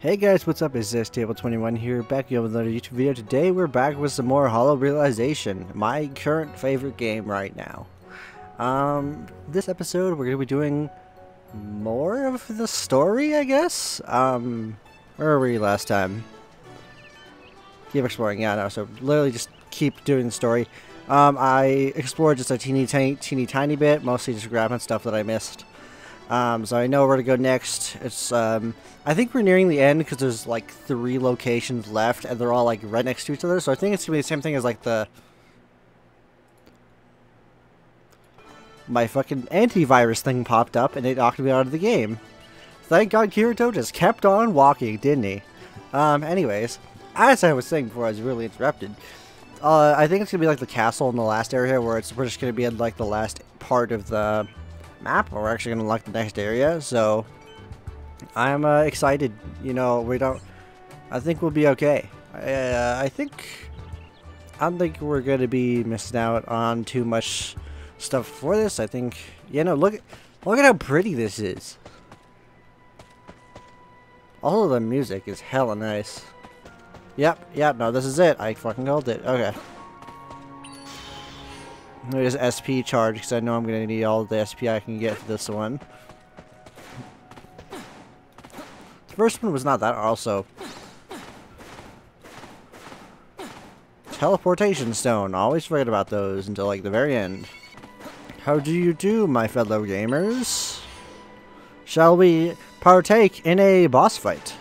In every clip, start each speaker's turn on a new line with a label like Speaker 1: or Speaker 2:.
Speaker 1: Hey guys, what's up? It's ZestyTable21 here, back with another YouTube video. Today we're back with some more Hollow Realization, my current favorite game right now. Um, this episode we're going to be doing more of the story, I guess? Um, where were we last time? Keep exploring, yeah, no, so literally just keep doing the story. Um, I explored just a teeny tiny, teeny tiny bit, mostly just grabbing stuff that I missed. Um, so I know where to go next. It's, um, I think we're nearing the end because there's like three locations left and they're all like right next to each other. So I think it's to be the same thing as like the... My fucking antivirus thing popped up and it knocked me out of the game. Thank God Kirito just kept on walking, didn't he? Um, anyways, as I was saying before I was really interrupted, uh, I think it's to be like the castle in the last area where it's, we're just to be in like the last part of the map. We're actually going to unlock the next area, so I'm uh, excited. You know, we don't. I think we'll be okay. Uh, I think. I don't think we're going to be missing out on too much stuff for this. I think. You know, look, look at how pretty this is. All of the music is hella nice. Yep, yep, no, this is it. I fucking called it. Okay. Just SP charge because I know I'm going to need all the SP I can get for this one. The first one was not that also. Teleportation stone. Always forget about those until like the very end. How do you do, my fellow gamers? Shall we partake in a boss fight?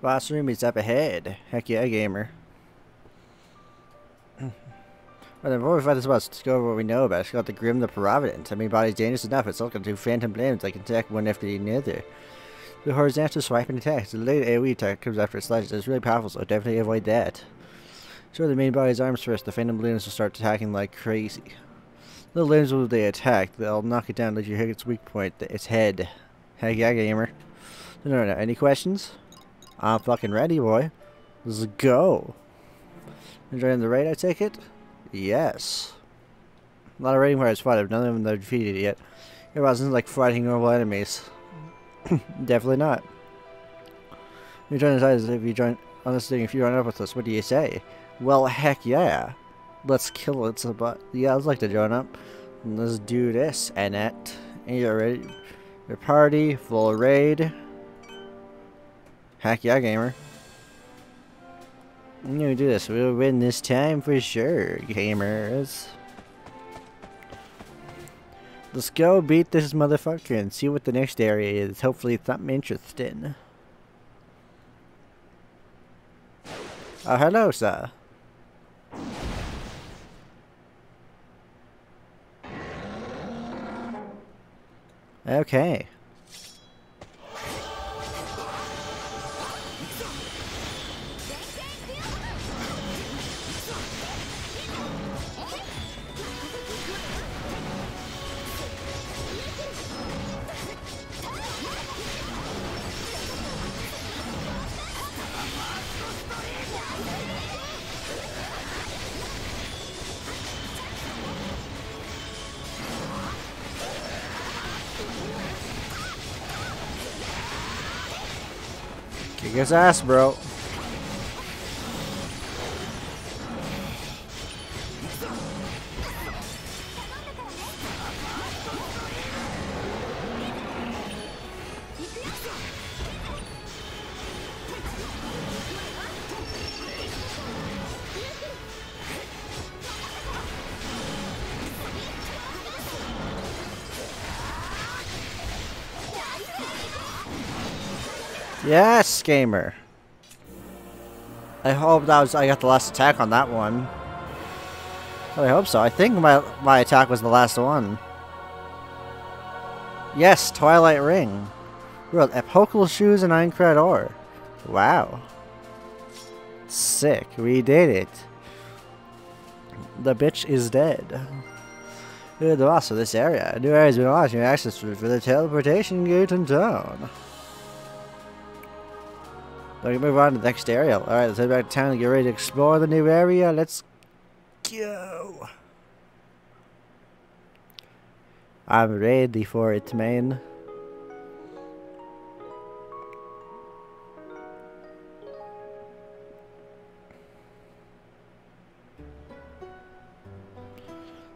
Speaker 1: Boss room is up ahead. Heck yeah, gamer. well, before we fight this boss, let's go over what we know about it. It's got the Grim the Provident. I mean, body's dangerous enough. It's looking two phantom blades that can attack one after the other. The horizontal swiping attacks. The late AoE attack comes after it slashes. It's really powerful, so definitely avoid that. Show the main body's arms first. The phantom blades will start attacking like crazy. The limbs will they attack. They'll knock it down, let you hit its weak point, its head. Heck yeah, gamer. No, no, no. Any questions? I'm fucking ready, boy. Let's go. Enjoying the raid, I take it? Yes. A lot of raiding players fought, but none of them are defeated yet. It wasn't like fighting normal enemies. Definitely not. You join us if you join on this thing if you join up with us, what do you say? Well heck yeah. Let's kill it so but yeah, I'd like to join up. Let's do this, Annette. And you're ready. Your party, full raid. Heck yeah, gamer. I'm gonna do this. We'll win this time for sure, gamers. Let's go beat this motherfucker and see what the next area is. Hopefully it's something interesting. Oh, hello, sir. Okay. His ass, bro. Yes, gamer. I hope that was I got the last attack on that one. I hope so. I think my my attack was the last one. Yes, Twilight Ring. World epochal shoes and Ironclad ore. Wow. Sick. We did it. The bitch is dead. You're the boss of this area. New area has been watching access for the teleportation gate in town. Then we move on to the next area. Alright, let's head back to town and get ready to explore the new area. Let's go. I'm ready for it, man.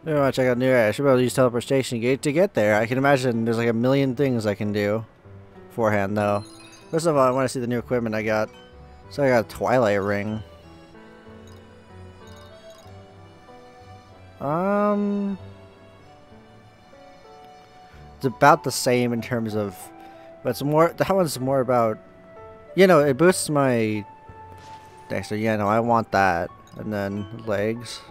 Speaker 1: I want to check out new area. I should be able to use teleportation gate to get there. I can imagine there's like a million things I can do beforehand, though. First of all, I want to see the new equipment I got. So I got a Twilight Ring. Um... It's about the same in terms of... But it's more... That one's more about... You know, it boosts my... Dexter, yeah, no, I want that. And then legs.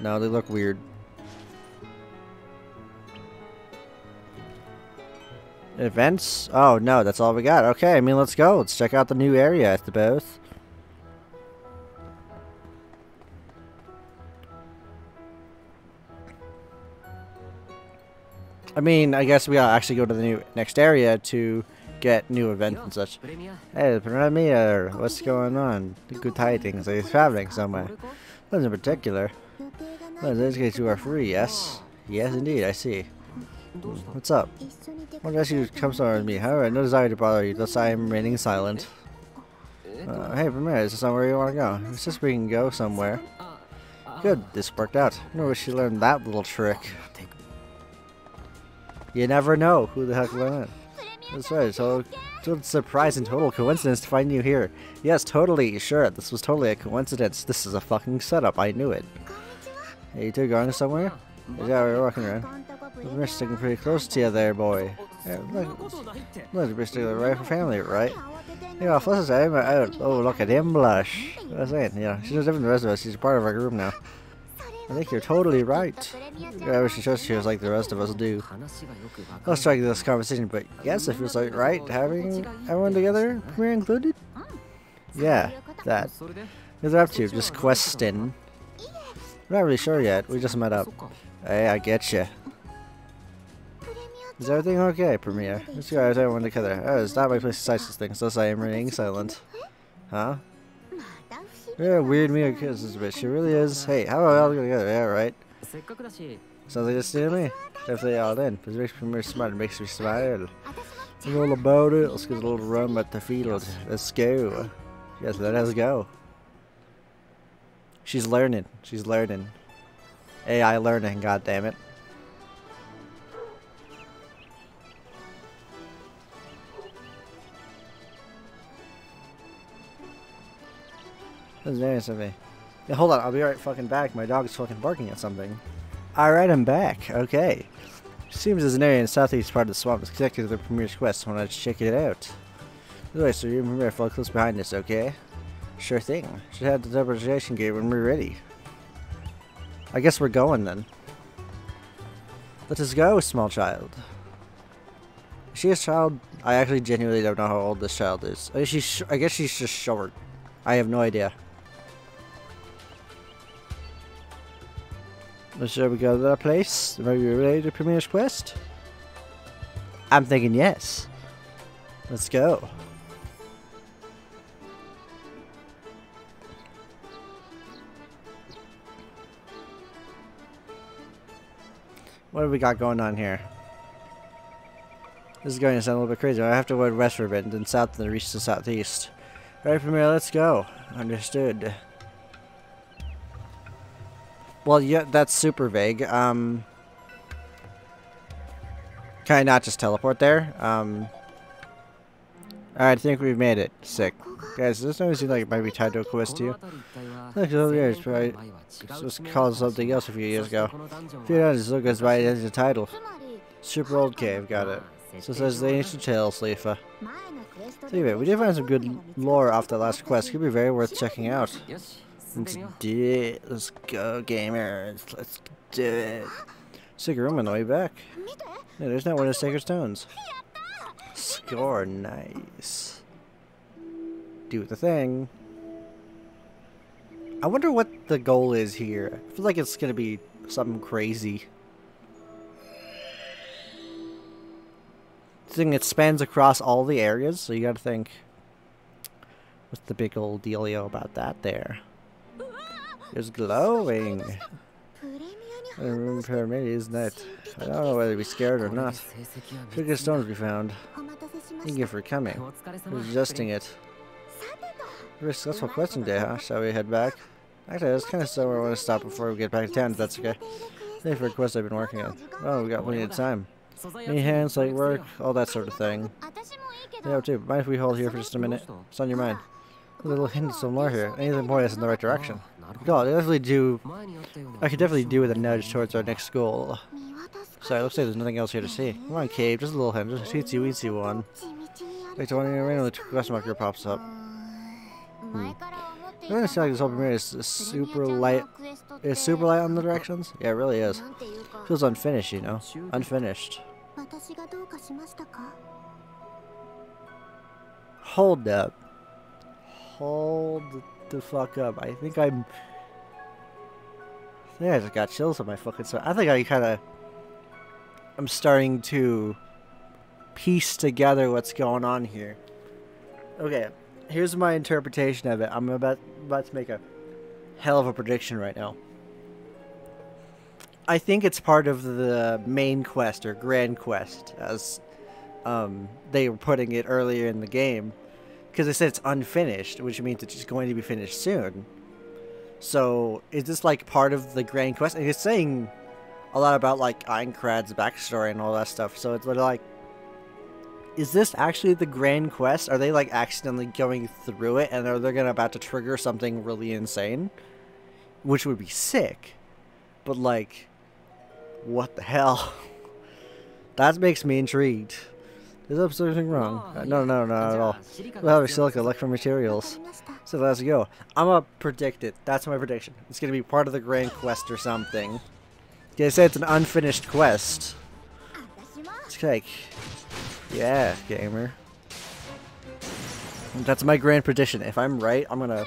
Speaker 1: No, they look weird. Events? Oh, no, that's all we got. Okay, I mean, let's go. Let's check out the new area at the booth. I mean, I guess we gotta actually go to the new next area to get new events and such. Hey, Premiere, what's going on? Good tidings. Are you traveling somewhere? Nothing in particular. Well, in this case, you are free, yes? Yes, indeed, I see. What's up? Why don't you come somewhere with me? However, no desire to bother you, thus I am remaining silent. Uh, hey, Premiere, is this somewhere you want to go? It's just we can go somewhere. Good, this worked out. I where she learned that little trick. You never know who the heck learned it. That's right, so total surprise and total coincidence to find you here. Yes, totally, sure, this was totally a coincidence. This is a fucking setup, I knew it. Hey, you two going somewhere? Yeah, we're walking around. We're sticking pretty close to you there, boy. Yeah, look, look, we're sticking right for family, right? Yeah, plus I'm out. Oh, look at him blush. I was saying, yeah, she's different than the rest of us. She's part of our group now. I think you're totally right. I wish she just she like the rest of us do. Let's try this conversation, but yes, it feels like right having everyone together, Premiere included. Yeah, that. What's up to? Just questing. We're not really sure yet. We just met up. Hey, I get you. Is everything okay, Premiere? Let's go everyone together. Oh, it's not my place to cite this thing, thus I am remaining silent. Huh? Yeah, weird me kisses, but she really is. Hey, how about we all go together? Yeah, right. Sounds like just to me. Definitely all in. This makes me smart. It makes me smile. I'm all about it. Let's get a little run at the field. Let's go. Yes, let us go. She's learning. She's learning. AI learning, god damn it. What's there something? Yeah, hold on, I'll be right fucking back. My dog's fucking barking at something. Alright, I'm back. Okay. Seems there's an area in the southeast part of the swamp that's connected to the Premiere's quest. I want to check it out. Anyway, so you Premiere follow close behind us, okay? Sure thing. Should have the teleportation gate when we're ready. I guess we're going then. Let us go, small child. Is she a child? I actually genuinely don't know how old this child is. I she's, I guess she's just short. I have no idea. Let's sure we go to that place. Maybe we're ready to Premiere's Quest? I'm thinking yes. Let's go. What have we got going on here? This is going to sound a little bit crazy. I have to go west for a bit and then south and then reach the southeast. Right, Premiere, let's go. Understood. Well, yeah, that's super vague. Um, can I not just teleport there? Um, I think we've made it. Sick. Guys, this doesn't seem like it might be tied to a quest to you. Look, over there, it's right. Just called something else a few years ago. A few years look as by the title. Super old cave, got it. So says the ancient tales, Leafa. So anyway, we did find some good lore off that last quest. Could be very worth checking out. Let's do it. Let's go, gamers. Let's do it. Secret room on the way back. Yeah, there's not one of the sacred stones. Score, nice. Do the thing. I wonder what the goal is here. I feel like it's gonna be something crazy. thing it spans across all the areas, so you gotta think what's the big old dealio about that there? It's glowing. The room pyramid isn't it? I don't know whether to be scared or not. Sugar stones we found. Thank you for coming. Suggesting it. Very successful question day, huh? Shall we head back? Actually, it's kind of somewhere I want to stop before we get back to town, if that's okay. Thank you for a quest I've been working on. Oh, we got plenty of time. Any hands, like work, all that sort of thing. Yeah, too. Mind if we hold here for just a minute? What's on your mind? A little hint of some more here. Anything point us in the right direction. God, I definitely do. I could definitely do with a nudge towards our next goal. Sorry, looks like there's nothing else here to see. Come on, cave, just a little hint, just a teensy weensy one. Like the one in the randomly question marker pops up. Hmm. It really sounds like this whole premiere is super light. Is super light on the directions? Yeah, it really is. Feels unfinished, you know? Unfinished. Hold up. Hold the fuck up. I think I'm... I think I just got chills on my fucking side. I think I kind of... I'm starting to piece together what's going on here. Okay, here's my interpretation of it. I'm about about to make a hell of a prediction right now. I think it's part of the main quest or grand quest, as um, they were putting it earlier in the game, because they said it's unfinished, which means it's just going to be finished soon. So is this like part of the grand quest? And it's saying a lot about like Aincrad's backstory and all that stuff. So it's like is this actually the grand quest? Are they like accidentally going through it and are they gonna about to trigger something really insane? Which would be sick. But like what the hell? that makes me intrigued. Is there something wrong? Uh, no, no, not at all. We'll have Silica, look for materials. So let's go. I'm gonna predict it. That's my prediction. It's gonna be part of the grand quest or something. They say it's an unfinished quest. It's cake. Yeah, gamer. That's my grand prediction. If I'm right, I'm gonna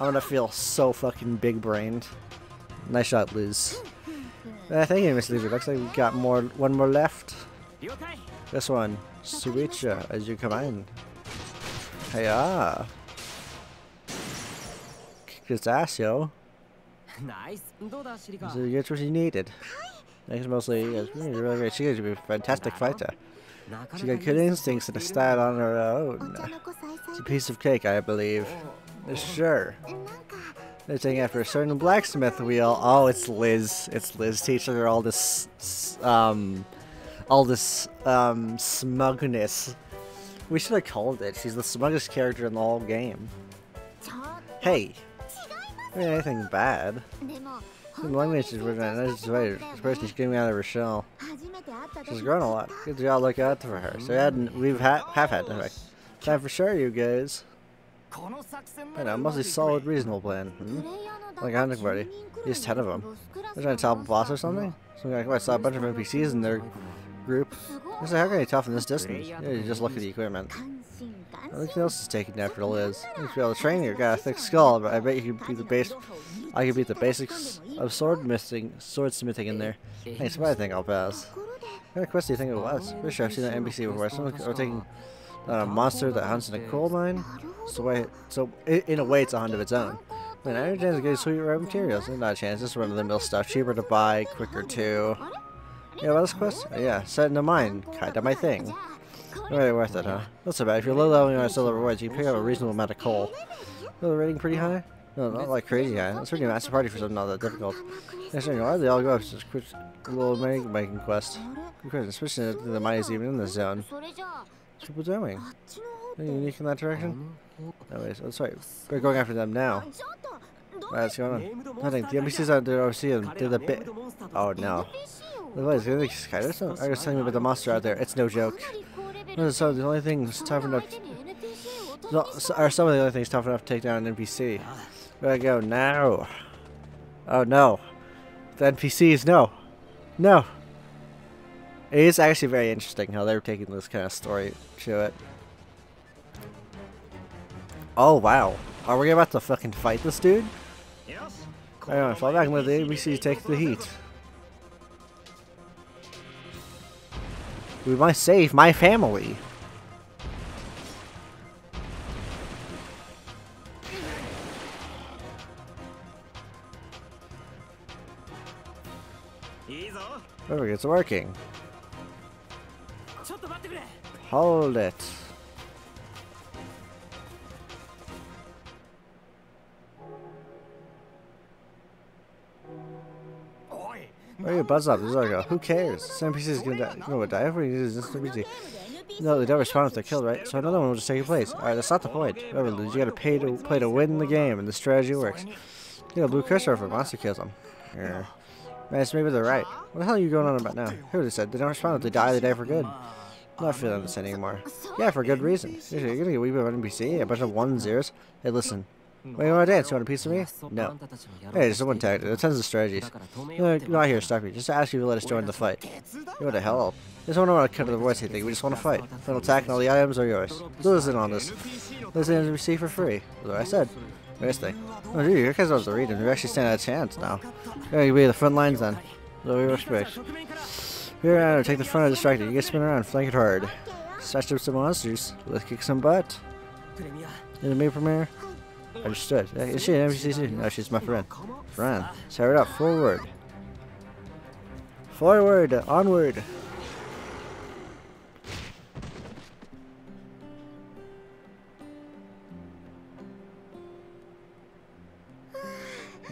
Speaker 1: I'm gonna feel so fucking big brained. Nice shot, Liz. Uh, thank you, Miss Liz. Looks like we got more one more left. This one. Suicha, as you command. Hiya. Kick his ass, yo. Nice. So you get what you needed. Thanks mostly. Yes, really great. She is a fantastic fighter. She got good instincts and a style on her own. It's a piece of cake, I believe. Sure. They're taking after a certain blacksmith wheel. Oh, it's Liz. It's Liz teaching her all this, um, all this, um, smugness. We should have called it. She's the smuggest character in the whole game. Hey. I mean, anything bad. The language is written on this person she's getting out of her shell. She's grown a lot. Good job looking out for her. So we had, we've ha have had to Time for sure, you guys. I know, mostly solid, reasonable plan. Hmm? Like a hunting party. There's ten of them. They're trying to top a boss or something? Oh, I saw a bunch of NPCs in their group. I said, how can you tell from this distance? Yeah, you just look at the equipment. Nothing else is taking after Liz. You should be able to train you. Got a thick skull, but I bet you could be the base. I could beat the basics of sword missing, sword smithing in there. Thanks, but I think I'll pass. What kind of quest do you think it was? Pretty sure I've seen that NPC before. Someone taking uh, a monster that hunts in a coal mine. So wait, so in a way, it's a hunt of its own. Man, I understand to get sweet raw materials. There's not a chance. This is run of the mill stuff. Cheaper to buy, quicker too. Yeah, what this quest? Oh, yeah, set the mine. Kinda my thing. Really worth it, huh? Not so bad. If you're low leveling on silver rewards, you can pick up a reasonable amount of coal. Feel the rating pretty high? No, not like crazy high. That's pretty massive party for something not that difficult. Next thing, why they all go up to quick little making, quest? Especially if the mine is even in the zone. What's people doing? Are unique in that direction? Anyways, oh, that's right. We're going after them now. what's going on? Nothing. The NPCs out there overseeing them. They're the bit. Oh no. What is it? Skyler? I was telling me about the monster out there. It's no joke. No, so the only things tough enough. No, are some of the only things tough enough to take down an NPC. Where I go now? Oh no. The NPCs, no. No. It is actually very interesting how they're taking this kind of story to it. Oh wow. Are we about to fucking fight this dude? Yes. Hang on, fall back and let the NPCs take the heat. We must save my family. Perfect, it's working. Hold it. Oh, you buzz up. There's like a, who cares? Some NPC is gonna die. Know what? Die. Everybody is just NPC. No, they don't respond if they're killed, right? So another one will just take your place. Alright, that's not the point. Remember, you gotta pay to play to win the game, and the strategy works. You a blue cursor for monster kills them. Yeah. Man, maybe they're right. What the hell are you going on about now? Who would have said? They don't respond if they die, they die for good. I'm not feeling this anymore. Yeah, for good reason. You're gonna get a wee bit of NPC, a bunch of one zeros. Hey, listen. Wait, you want to dance? You want a piece of me? No. Hey, just one tactic. There's tons of strategies. You're not here to stop you. Just ask you to let us join the fight. You what the hell? Just want to want to cut to the voice anything. We just want to fight. Final attack and all the items are yours. Listen on this. Listen to receive for free. That's what I said. Nice thing. Oh, dude, your guys was the reading. You actually stand a chance now. Yeah, you be the front lines then. So we respect. Here, uh, take the front of distracted. You get spin around, flank it hard. Snatch up some monsters. Let's kick some butt. In the main premiere. Understood. Is she an NPC? No, she's my friend. Friend. Tear it up. Forward. Forward. Onward.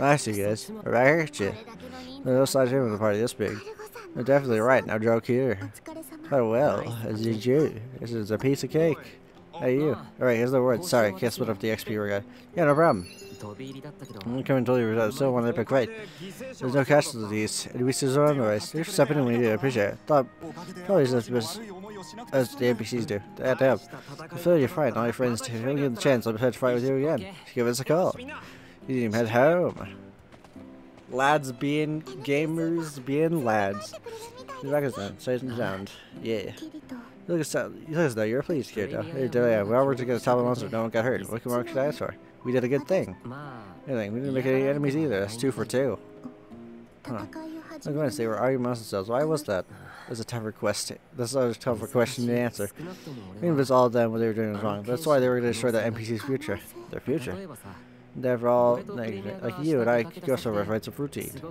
Speaker 1: I see, guys. Right here, you. No side here with a party this big. You're definitely right. no joke here. Oh well, as you do. This is a piece of cake. Hey you. Ah. Alright, here's the word. Sorry, can't split up the XP we got. Yeah, no problem. I'm coming to you, still one epic fight. There's no casualties. NPCs are on the race. You're stepping in when you do, I appreciate it. Thought probably as, as, as the NPCs do. Damn. I feel you're fine, all your friends. If you get the chance, I'll be to fight with you again. Give us a call. You didn't even head home. Lads being gamers being lads. The back is done. Safe and sound. Yeah. Look at that. Look at that. You're a police kid, though. Hey, yeah. Uh, we all worked together to stop the monster. No one got hurt. What could I ask for? We did a good thing. Anything. We didn't make any enemies either. That's two for two. Huh. I'm going to say we're arguing amongst ourselves. Why was that? That's a tougher question. That's a tougher question to answer. Even if it's all them what they were doing was wrong. That's why they were going to destroy the NPC's future. Their future. They're all like, like you and I go somewhere find some fruit to eat.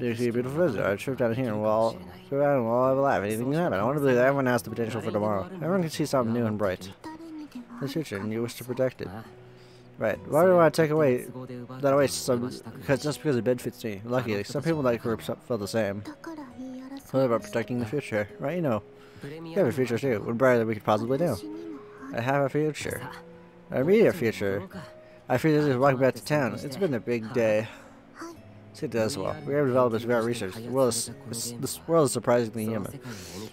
Speaker 1: You see a beautiful visitor. I trip down here and we'll all go around and we'll all have a laugh. Anything can happen. I want to believe that everyone has the potential for tomorrow. Everyone can see something new and bright. The future, and you wish to protect it. Right. Why do I want to take away that away some because just because it benefits me? Luckily, some people like groups feel the same. What about protecting the future? Right, you know. You have a future too. What better than we could possibly do? I have a future. A immediate future. I feel this is walking back to town. It's been a big day. It does well. We have developed this research. The world is, this world is surprisingly human.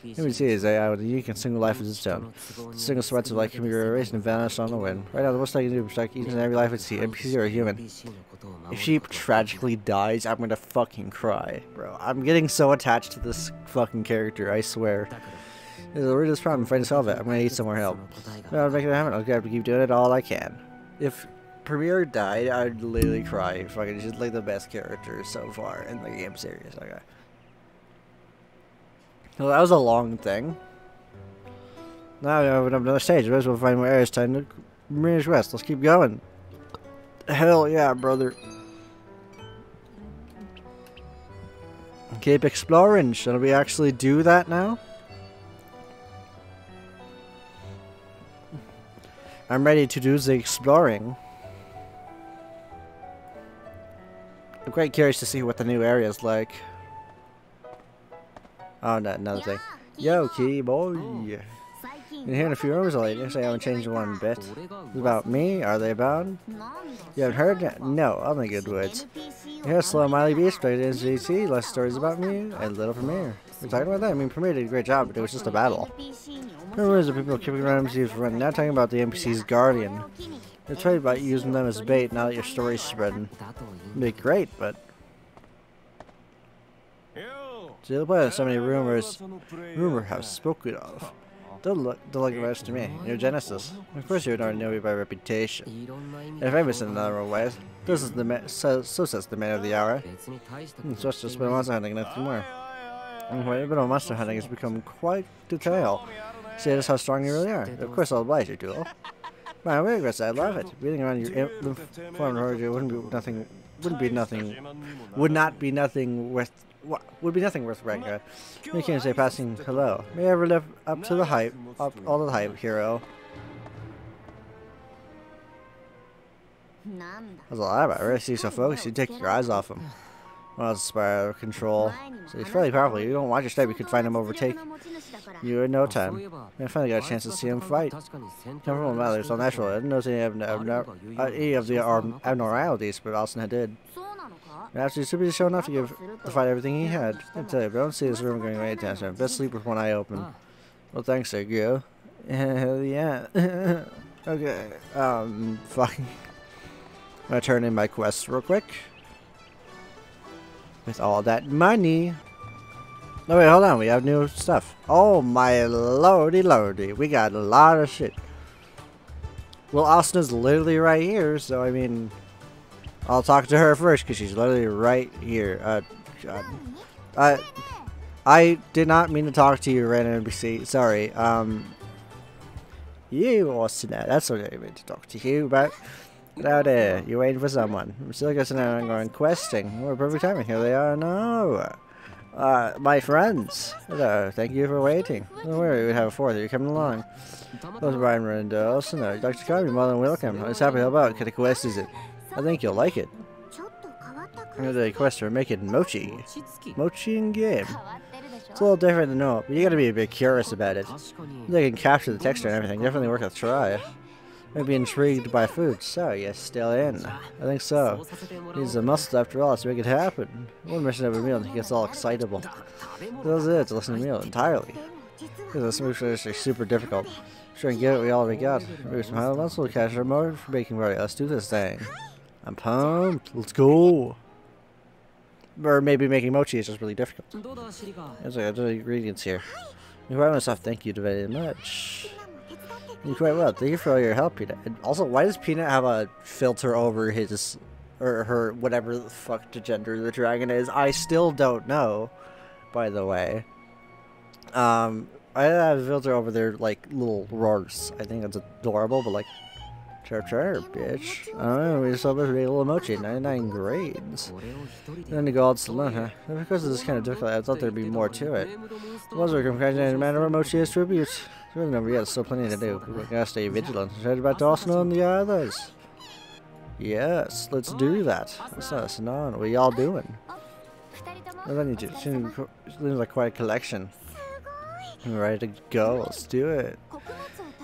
Speaker 1: NPC is AI with a unique uh, and single life of its own. The single threats of life can be erased and vanished on the wind. Right now, the most I can do is protect each and every life I see. NPC are human. If she tragically dies, I'm gonna fucking cry, bro. I'm getting so attached to this fucking character, I swear. There's a real problem. I'm trying to solve it. I'm gonna need some more help. No, I'll make it happen. I'll have to keep doing it all I can. If Premiere died, I'd literally cry. Fucking just like the best character so far in the game series. Okay. Well, that was a long thing. Now we have another stage. Might as well find more areas. Time to Marines West. Let's keep going. Hell yeah, brother. Keep exploring. Shall we actually do that now? I'm ready to do the exploring. Quite curious to see what the new area is like. Oh, no, another thing. Yo, key boy. Been hearing a few rumors lately. Say I haven't changed one bit. About me? Are they about? You haven't heard? No, I'm in good woods. Here, slow Miley Beast, into GT. Less stories about me and little Premiere. We're talking about that. I mean, Premiere did a great job, but it was just a battle. Rumors of people keeping around NPCs for running. Now talking about the NPC's guardian. They're talking about using them as bait now that your story's spreading. It'd be great, but... See, the planet so many rumors, rumor have spoken of. Don't look, don't look much to me. You're Genesis. Of course you already know me by reputation. And famous in another ways. This is the man, so, so says the man of the hour. Hmm, so it's just been monster hunting, nothing more. Anyway, but on monster hunting has become quite detailed. See just how strong you really are. Of course I'll oblige you, Duel. My regrets, I love it. Beating around your hard it wouldn't be nothing wouldn't be nothing would not be nothing worth would be nothing worth about. You can't say passing hello. May I ever live up to the hype up all the hype, hero. That's a lot about it. He's so focused, you take your eyes off him. Well, it's spiral control. So he's fairly powerful. You don't watch your step, you could find him overtake you in no time. I finally got a chance to see him fight. Come from a mother, it's all natural. I didn't notice any of, uh, any of the abnormalities, but Austin did. After he's super show enough to give the fight everything he had. I tell you, but I don't see this room going away anytime soon. Best sleep with one eye open. Well, thanks, Sergio. Hell yeah. okay. Um, fucking. I'm gonna turn in my quests real quick. With all that money. No, wait, hold on. We have new stuff. Oh, my lordy lordy. We got a lot of shit. Well, Austin literally right here, so I mean, I'll talk to her first because she's literally right here. Uh. Uh, I did not mean to talk to you, random NPC. Sorry. Um, you, Austin. That's what I meant to talk to you about. Get out there. You're waiting for someone. I'm still guessing I'm going questing. What perfect timing. Here they are. No. Uh, my friends. Hello. Thank you for waiting. Don't worry. We have a fourth. You're coming along. Those Brian Rendell. No, Dr. Kirby, more than welcome. Just happy to help out. What kind of quest is it? I think you'll like it. The quest for making mochi. Mochi in game. It's a little different than know, but you gotta be a bit curious about it. They can capture the texture and everything. Definitely worth a try. Maybe intrigued by food, so you're still in. I think so. He's a muscle after all, let's make it happen. One mission every meal and he gets all excitable. That's it, to listen to meal entirely. This mission is super difficult. Sure and get it, we already got. Maybe some high muscle cash or more for baking party. Let's do this thing. I'm pumped. Let's go. Or maybe making mochi is just really difficult. There's like the ingredients here. Environment stuff, thank you very much. You quite well. Thank you for all your help, Peanut. And also, why does Peanut have a filter over his or her whatever the fuck the gender the dragon is? I still don't know. By the way, um, I have a filter over their like little roars. I think it's adorable, but like, chirp chirp, bitch. I don't know. We just saw this little emoji. 99 grades. then the gold saloon, huh? Because this kind of difficult, I thought there'd be more to it. Was there congratulating manner of emoji as tribute? Remember, yeah, still plenty to do. We gotta stay vigilant. Head about Dawson and the others. Yes, let's do that. What's us? No, what are y'all doing? Well, then you do. Seems like quite a collection. I'm Ready to go. Let's do it.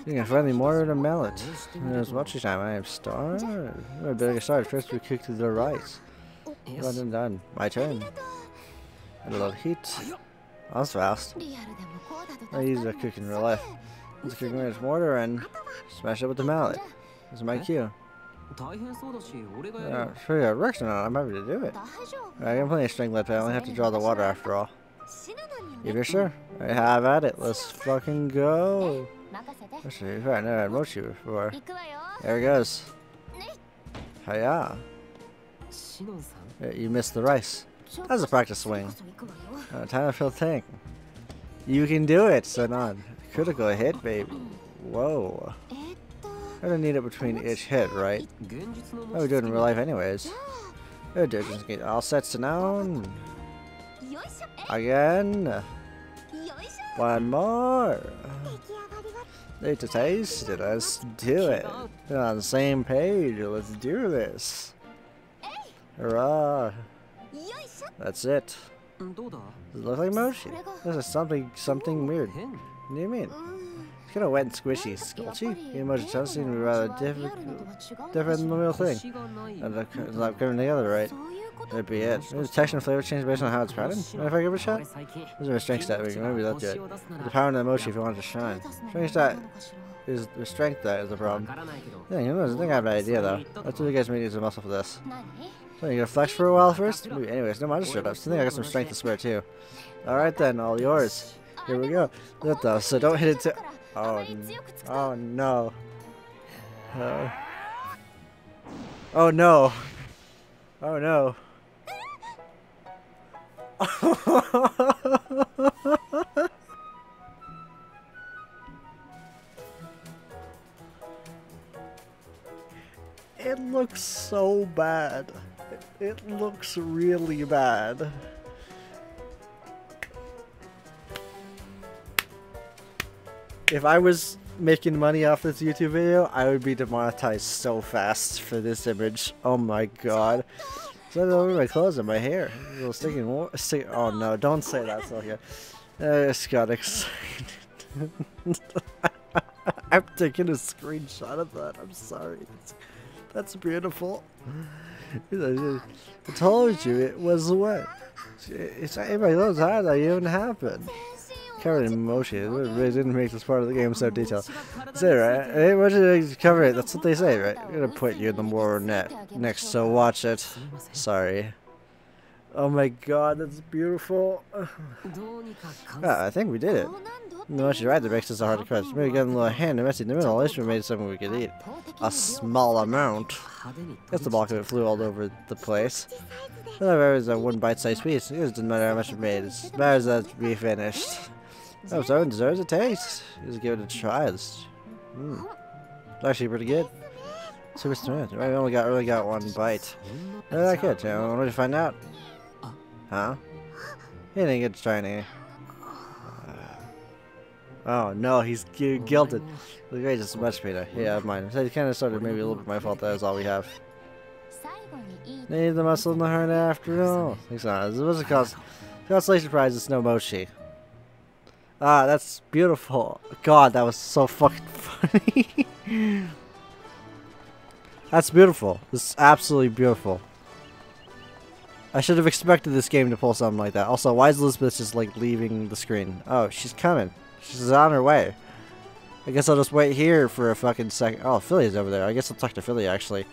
Speaker 1: You can find me more than mallet. There's much time. I am starved. I better get started. First, we kick to the right. Done and done. My turn. A little heat. That was fast. I use a cook in real life. Let's kick this mortar and smash it with the mallet. This is my cue. Yeah, sure, yeah, Rex I'm happy to do it. I got plenty of string left, I only have to draw the water after all. If you're sure, I have at it. Let's fucking go. Let's see, if I never had mochi before. There it goes. Hiya. Yeah, you missed the rice. That's a practice swing. Uh, time to fill tank. You can do it, Sanan. Critical hit, baby. Whoa. I don't need it between each hit, right? I would do it in real life anyways. All sets to. Again. One more. Need to taste it. Let's do it. We're on the same page. Let's do this. Hurrah. That's it. Does it look like mochi? This is something something weird. What do you mean? It's kind of wet and squishy. Squelchy? The emoji does seem to be rather different, different than the real thing. And it's not coming together right. That'd be it. The texture and flavor change based on how it's patterned? Mind if I give it a shot? There's a strength stat. Maybe that's it. The power in the emoji if you want to shine. Strength stat is the strength that is the problem. Yeah, you know, I think I have an idea though. Let's do the guys maybe use a muscle for this. So you gonna flex for a while first? Anyways, no, I just showed up. I think I got some strength to spare too. Alright then, all yours. Here we go. Look though, so don't hit it to. Oh, oh no. Uh, oh no. Oh no. it looks so bad. It looks really bad. If I was making money off this YouTube video, I would be demonetized so fast for this image. Oh my god. So over my clothes and my hair. A little sticking stick oh no, don't say that so here. I just got excited. I'm taking a screenshot of that. I'm sorry. That's, that's beautiful. I told you it was wet. It's in my clothes. How that even happen? covered in emotion. It really didn't make this part of the game so detailed. Say right? Hey, what did cover it? That's what they say, right? I'm gonna put you in the war net next, so watch it. Sorry. Oh my god, that's beautiful. Ah, I think we did it. No, she's right, the makes us so hard to crush. Maybe get a little hand and messy in the middle, at least we made something we could eat. A small amount. Guess the bulk of it flew all over the place. Whatever, it was a one bite-sized piece. It doesn't matter how much we made, it matters that we finished. Oh, so it deserves a taste. Just give it a try. It's, mm. it's actually pretty good. Super smooth. I only got really got one bite. Not that good. You know, what did you find out? Huh? He didn't get training. Oh no, he's gu guilted. The grade is much better. Yeah, mine. So it kind of started maybe a little bit my fault. That is all we have. Need the muscle in the heart after all. Thanks on. This was a cost. Constellation prize is no mochi. Ah, that's beautiful. God, that was so fucking funny. that's beautiful. Is absolutely beautiful. I should have expected this game to pull something like that. Also, why is Lisbeth just like leaving the screen? Oh, she's coming. She's on her way. I guess I'll just wait here for a fucking second. Oh, Philia's over there. I guess I'll talk to Philia actually.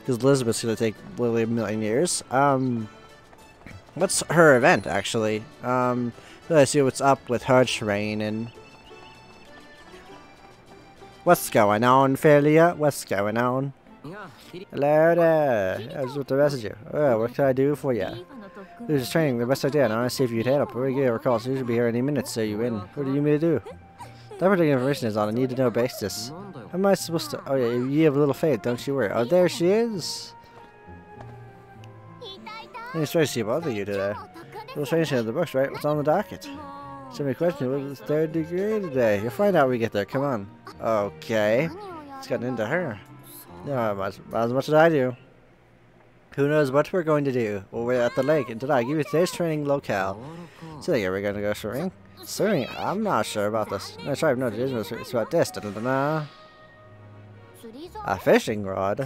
Speaker 1: Because Lisbeth's gonna take literally a million years. Um, what's her event actually? Um, Let's see what's up with her training. And what's going on, Philia? What's going on? Hello there. How's with the you? Oh, what can I do for you? This is training, the best idea. I want to see if you'd head up. We're getting a call, so you should be here any minute, so you in. What do you mean to do? That particular information is on a need to know basis. How am I supposed to? Oh yeah, you have a little faith, don't you worry. Oh, there she is. It's nice to see both of you today. Change of the books, right? What's on the docket? So many questions. What is the third degree today? You'll find out when we get there. Come on. Okay. It's gotten into her. No, much, as much as I do. Who knows what we're going to do? Well, we're at the lake, and today I give you today's training locale. So, yeah, we're going to go swimming? Swimming? I'm not sure about this. No, sorry, no, it's about this. Da -da -da A fishing rod?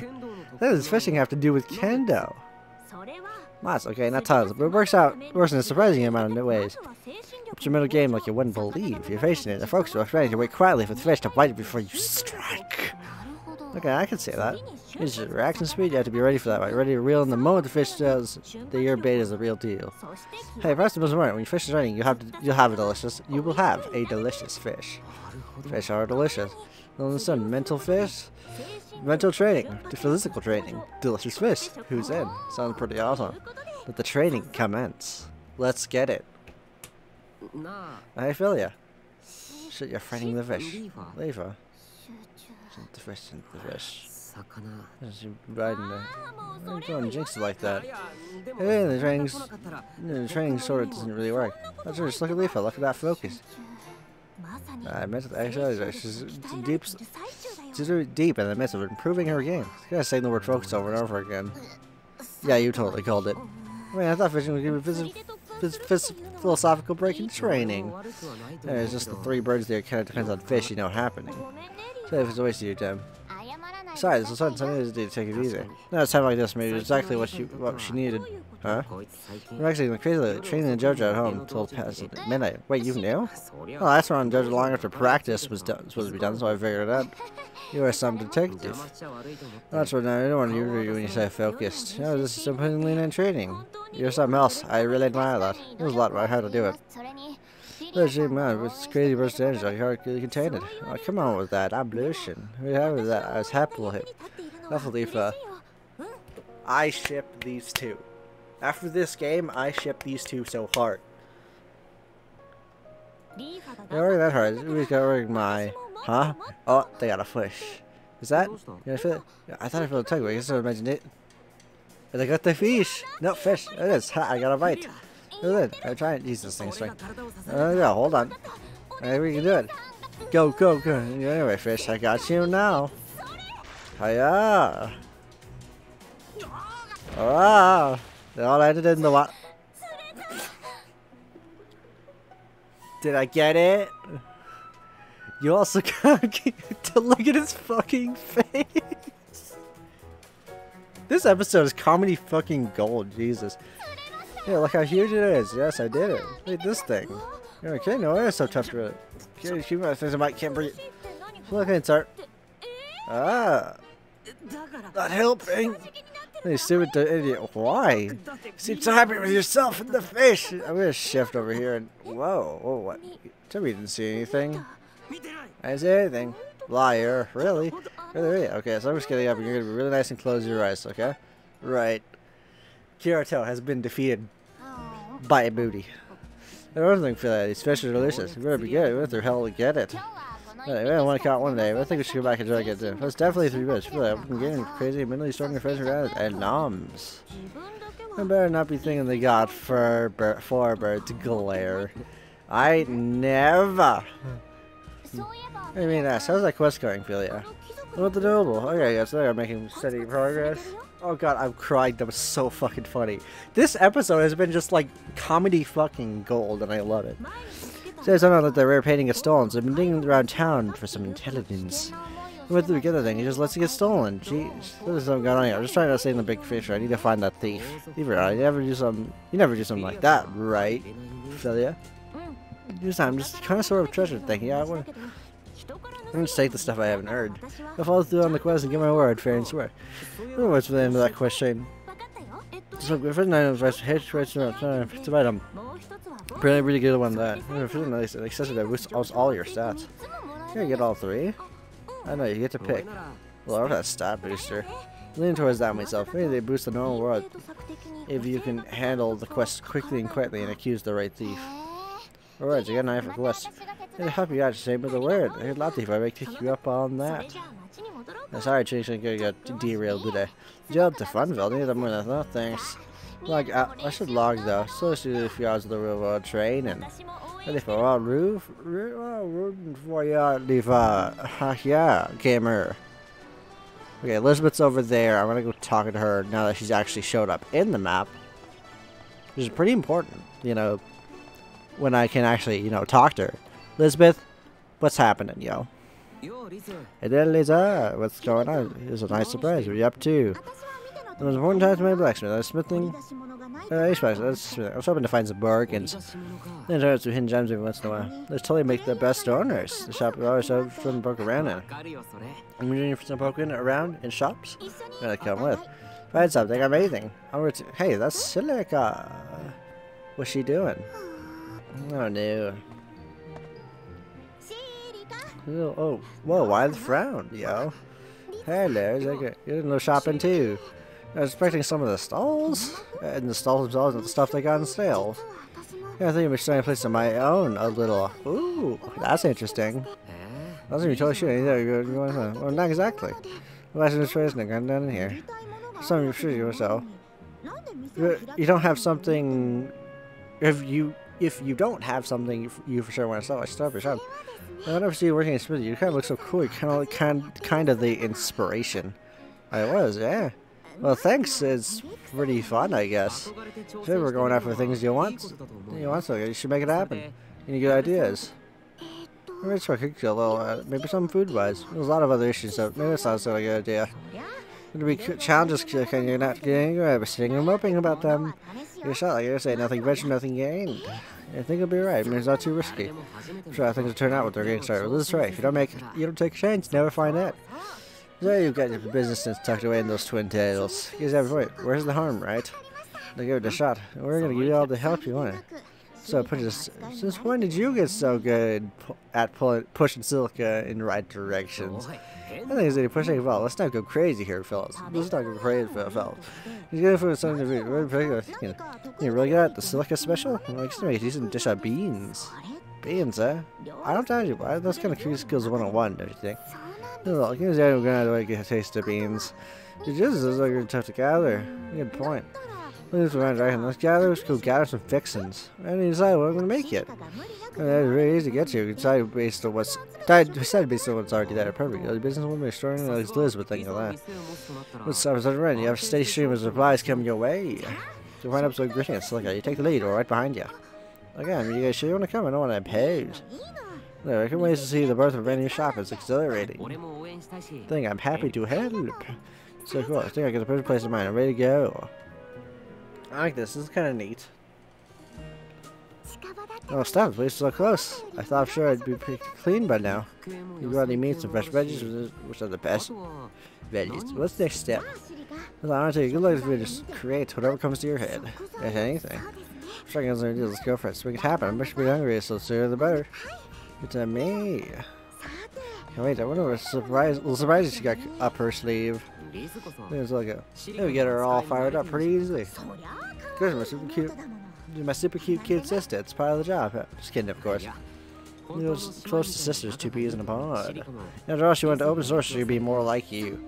Speaker 1: What does fishing have to do with kendo? Lots, okay, not tons, but it works out works in a surprising amount of new ways. It's a middle game like you wouldn't believe. You're facing it. The folks are ready to wait quietly for the fish to bite before you strike. Okay, I can say that. It's your reaction speed, you have to be ready for that. Right? Ready to reel in the moment the fish does that your bait is the real deal. Hey, first of all, when your fish is running, you have to, you'll have a delicious. You will have a delicious fish. Fish are delicious. Listen, mental fish, mental training, physical training, delicious fish. Who's in? Sounds pretty awesome. Let the training commence. Let's get it. I feel ya. Shit, you're fighting the fish. Lever. The fish, the fish. She's riding the. Why are you jinx it like that? Hey, the training's. The training sort of doesn't really work. Let's just look at Leafa, look at that focus. I meant to actually, she's deep, she's really deep in the midst of improving her game. She's gotta say the word focus over and over again. Yeah, you totally called it. I mean, I thought fishing would give me phys phys phys philosophical break in training. There's just the three birds there. Kind of depends on fish, you know, happening. So if it's a waste of your time. Besides, it's a sudden need to take it easy. No, it's time like this, maybe exactly what she what she needed. Huh? I'm actually crazy training the judge at home until past midnight. Wait, you knew? Well, I saw on judge long after practice was done, supposed to be done, so I figured it out. You are some detective. That's what I uh, don't want you to do when you say focused. You know, this is something lean in training. You're something else. I really admire that. It was a lot about how to do it. See, man, it's crazy energy, I to contain it. Oh, come on with that, I'm ablution. We have that as happily. Hopefully, if, uh, I ship these two. After this game, I ship these two so hard. They're already that hard. We got rid my. Huh? Oh, they got a fish. Is that? Yeah, I feel. I thought I felt a tug, but I guess I imagined it. I got the fish. No fish. It is. Ha, I got a bite. Look at that. I'm trying to use this thing straight. Oh, yeah, hold on. Maybe we can do it. Go, go, go. Anyway, fish, I got you now. Hiya. Ah. They all ended in the what? Did I get it? You also got to look at his fucking face. This episode is comedy fucking gold, Jesus. Yeah, look how huge it is. Yes, I did it. Look at this thing. You're Okay, no, it's so tough to shoot my things I might can't breathe. Look start. Ah. Not helping. You stupid idiot. Why? You seem so happy with yourself and the fish. I'm gonna shift over here and whoa, whoa, what? Tell didn't see anything. I didn't see anything. Liar. Really? Really? Okay, so I'm just getting up and you're gonna be really nice and close your eyes, okay? Right. Kirito has been defeated by a booty. I don't think for that. Fish are delicious. You better be good. Where the hell to get it? Anyway, I want to count one day, but I think we should go back and try to get. That's definitely three bits. Like I'm getting crazy, mentally stronger fish around and noms. I better not be thinking they got fur four birds glare. I never. I mean, uh, how's that quest going, Philia? What the noble? Okay, yes, they're making steady progress. Oh god, I've cried. That was so fucking funny. This episode has been just like comedy fucking gold, and I love it. Says somehow that the rare painting gets stolen, so I've been digging around town for some intelligence. We went through the thing, he just lets it get stolen. Jeez, is something going on here? I'm just trying to save the big fish. I need to find that thief. You never do something. You never do something like that, right, time, I'm just kind of sort of treasure thing. Yeah, I want. I'm gonna take the stuff I haven't heard. I'll follow through on the quest and give my word, fair and swear. I what's the end of that quest chain. So, if it's not advice, hit, right, to buy them. Pretty, really good one that. If it's nice, accessory that boosts all your stats. You get all three. I know, you get to pick. Love that stat booster. Lean towards that myself. Maybe they boost the normal world if you can handle the quest quickly and quietly and accuse the right thief. Alright, you got an eye for quest. It'll help you out to say but the word. I heard Lati if I may kick you up on that. I'm sorry, Chase, I'm gonna get derailed today. Job to Funville, need more than that, thanks. Log out. Uh, I should log though. So should a few hours of the railroad train and ready for all roof. Rooting for ya, Diva. Yeah, gamer. Okay, Elizabeth's over there. I'm gonna go talk to her now that she's actually showed up in the map. Which is pretty important, you know, when I can actually, you know, talk to her. Elizabeth, what's happening, yo? Hey there, Lisa. What's going on? It's a nice surprise. What are you up to? It was important time to my blacksmith. I was smithing. Uh, I was hoping to find some bargains. Then turn to hidden gems every once in a while. Let's totally make the best owners. The shop always have some poke around in. I'm doing some poking around in shops. Gonna come with. Find something amazing. I'm hey, that's Silica. What's she doing? Oh no. Oh, oh, whoa, why the frown, yo? Hey that good? You're in the shopping too. I was expecting some of the stalls, uh, and the stalls themselves and the stuff they got on sale. Yeah, I think I'm starting a place of my own a little. Ooh, that's interesting. That's gonna be totally shit. Well, not exactly. Well, that's interesting. I'm down in here. Something sure yourself. You don't have something. If you if you don't have something you for sure want to sell, I should start your shop. I never see you working in Smith. You kind of look so cool. You kind of like kind kind of the inspiration. I was, yeah. Well, thanks. It's pretty fun, I guess. If we're going after things you want, you want so you should make it happen. Any good ideas? Maybe try to cook a little, uh, maybe some food-wise. There's a lot of other issues, so maybe that sounds like a good idea. It'll be challenges, can you're not getting anywhere, but sitting and moping about them. You're shot, like you say, nothing ventured, nothing gained. I think it'll be right. I mean, it's not too risky. I'm sure things will turn out what they're getting started. Well, this is right. If you don't make, you don't take a chance, never find out. There you've got your business tucked away in those twin tails. Here's every point. Where's the harm, right? They give it a shot. We're gonna give you all the help you want. So put this. Since when did you get so good at pushing Silica in the right directions? I think it's really pushing well. Let's not go crazy here, fellas. Let's not go crazy, fellas. He's going for something to be really pretty. You, really got the Silica special? Know, like, a decent dish of beans. Beans, eh? I don't doubt you, but that's kind of key skills 101, don't you think? No, give me I'm gonna like get a taste of beans. It just is like tough to gather. Good point. Let's Let's gather. Let's go gather some fixins. And decide what I'm gonna make it. And uh, that's really easy to get to. You decide based on what's decide based on what's already there. Perfect. The businesswoman extraordinary like think of that. What's up? What's right? You have a steady stream of supplies coming your way. To find episode greetings, look, you take the lead. We're right behind you. Again, you guys sure you want to come? I don't want to impose. No, I can wait to see the birth of a brand new shop. It's exhilarating. Thing, I'm happy to help. So cool. I think I got the perfect place in mind. I'm ready to go. I like this. This is kind of neat. Oh, stop. The place is so close. I thought I'm sure I'd be pretty clean by now. You got any meats and fresh veggies, which are the best veggies. What's the next step? Well, I want to take a good look at this just create whatever comes to your head. If anything. I'm sure, let's go for it. So we can happen. I'm pretty hungry, so the sooner the better. It's a me. Wait, I wonder what surprise. Well, surprise she got up her sleeve. There's like a. There we get her all fired up pretty easily. Good, my super cute. My super cute kid sister. It's part of the job. Just kidding, of course. Know, close to sisters, two peas in a pod. After all, she went to open source, she'd be more like you.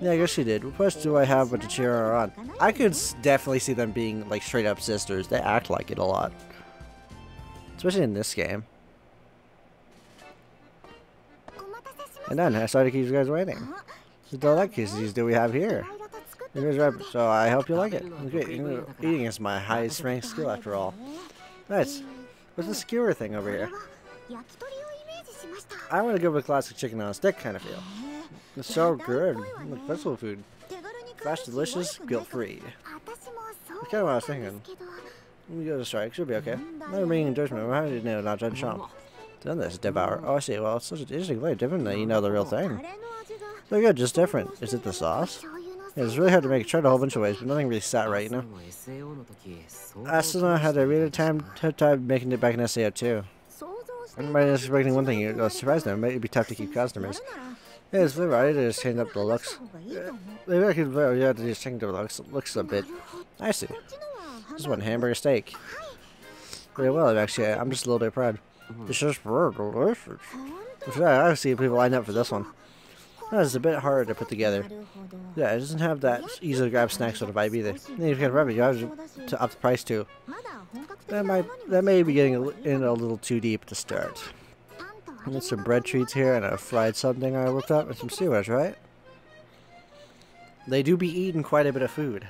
Speaker 1: Yeah, I guess she did. What push do I have but to cheer her on? I could definitely see them being like straight up sisters. They act like it a lot. Especially in this game. And then I started to keep you guys waiting. The delicacies do we have here? So I hope you like it. Okay, eating is my highest ranked skill after all. Nice. What's the skewer thing over here? I want to go with classic chicken on a stick kind of feel. It's so good. Like festival food. Fast, delicious, guilt-free. That's kind of what I was thinking. Let me go to strike. Should be okay. Never meaning judgment. Did you know not judge Sean? Done this, devour. Oh, I see. Well, it's such an interesting way. Different than you know the real thing. So good, just different. Is it the sauce? Yeah, it's really hard to make. I tried a whole bunch of ways, but nothing really sat right, you know? To read a time, tough time making it back in SAO too. Everybody is expecting one thing, you're surprised them. It might be tough to keep customers. Yeah, it's really right. They just change up the looks. Maybe I could, yeah, to just change the looks. Looks a bit. I see. This one hamburger steak. Pretty well, actually. I'm just a little bit proud. It's just delicious. I see people line up for this one. That's a bit harder to put together. Yeah, it doesn't have that easy to grab snacks sort of vibe either. You can remember, you have to up the price too. That might that may be getting in a little too deep to start. And some bread treats here and a fried something I looked up and some sewage, right? They do be eating quite a bit of food.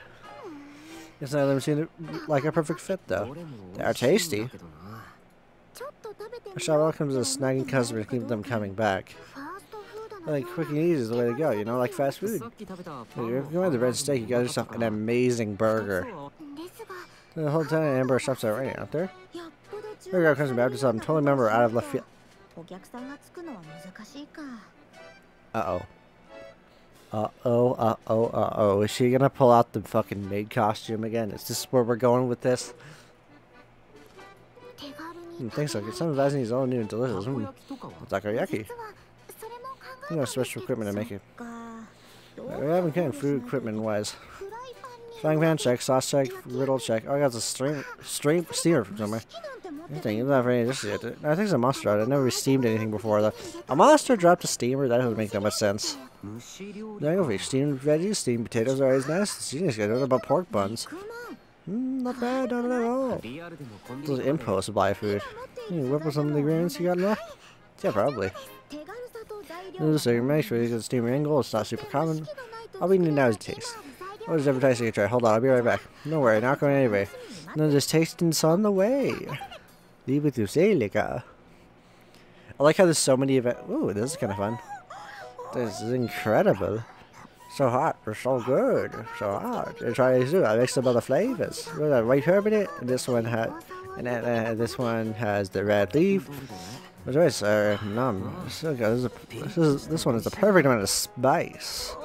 Speaker 1: It's not them seem like a perfect fit though. They are tasty. A shop welcomes a snagging customer to keep them coming back. Think quick and easy is the way to go, you know, like fast food. If you want the red steak, you got yourself an amazing burger. The whole time Amber shops are right out there. Burger comes back to something totally member out of left field. Uh-oh. Uh-oh, uh-oh, uh-oh. Is she gonna pull out the fucking maid costume again? Is this where we're going with this? Hmm, thanks, so. Some of Vazzini's own new and delicious. Hmm. Takoyaki. You know, special equipment to make it. We haven't of food equipment wise. Frying pan check, sauce check, riddle check. Oh, I got the stream, stream steamer from somewhere. Anything, not for any this yet. I think it's a monster. I've never steamed anything before though. A monster dropped a steamer? That doesn't make that much sense. There you go. Steamed veggies, steamed potatoes are always nice. Genius guys. What about pork buns? Mm, not bad, not at all. Those impulse buy food. You whip up some of the ingredients you got enough? Yeah, probably. Make sure you get the steamer angle. It's not super common. All we need now is taste. What is advertising you try? Hold on, I'll be right back. No worry, not going anywhere. No, just tasting's on the way. Leave with you, Silica. I like how there's so many events. Ooh, this is kind of fun. This is incredible. So hot, so good, so hot. I try to do. I mixed up all the flavors. With a white herb in it, and this one had, and then, uh, this one has the red leaf. But anyways, uh, no, this is, a, this is this one is the perfect amount of spice.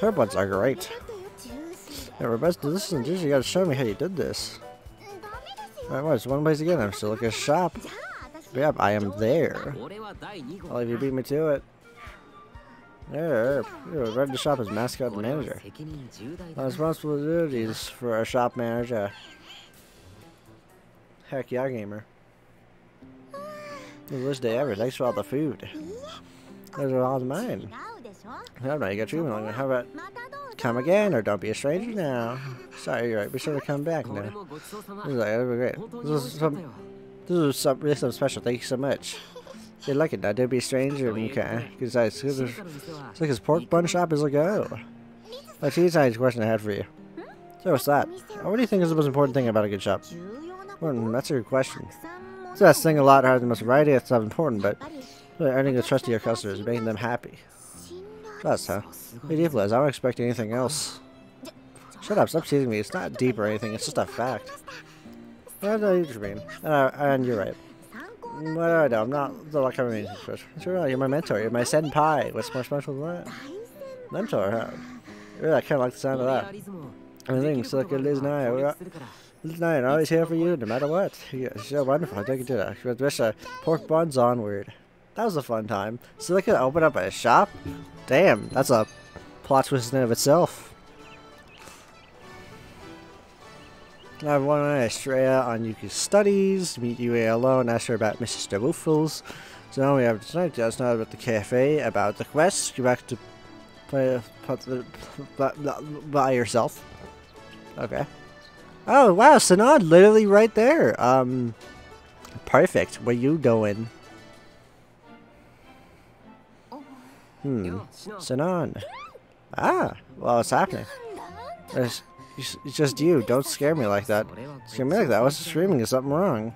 Speaker 1: Her buds are great. Yeah, Robusta, this isn't just you gotta show me how you did this. Alright, well, one place again. I'm still at a shop. Yep, I am there. I'll leave you beat me to it. Yeah, Red the shop is mascot manager. My responsibilities for a shop manager. Heck yeah, gamer. The worst day ever. Thanks for all the food. Those are all mine. I don't know, you got you. How about come again or don't be a stranger now? Sorry, you're right. Be sure to come back now. This is like, that'd be great. This is some, this is some, special. Thank you so much. They like it now. Don't be a stranger. Okay. Because it's,
Speaker 2: it's
Speaker 1: like his pork bun shop is a go. Oh. Let's see, a question I had for you. So what's that? Oh, what do you think is the most important thing about a good shop? Well, that's a good question. So I sing a lot harder than most variety, that's not important, but really earning the trust of your customers, making them happy. That's how. Medieval is, I don't expect anything else. Shut up, stop teasing me, it's not deep or anything, it's just a fact. What do you mean, and, I, and you're right. What do I know? I'm not the luck I'm in. You're my mentor, you're my senpai. What's more special than that? Mentor, huh? Really, I kind of like the sound of that. I think so, like it is now. Lion always here for you, no matter what. You're so wonderful. I think you to that. With Risha, pork buns onward. That was a fun time. So they could open up a shop? Damn, that's a plot twist in and of itself. I want to Estrella on Yuki's studies, meet Yui alone, ask her about Mrs. DeWoofles. So now we have tonight, Just not about the cafe, about the quest, go back to play, play by yourself. Okay. Oh, wow, Sinon literally right there. Um, perfect. Where you going? Hmm, Sinon. Ah, well, it's happening? It's, it's just you. Don't scare me like that. Scare me like that. What's was screaming? Is something wrong?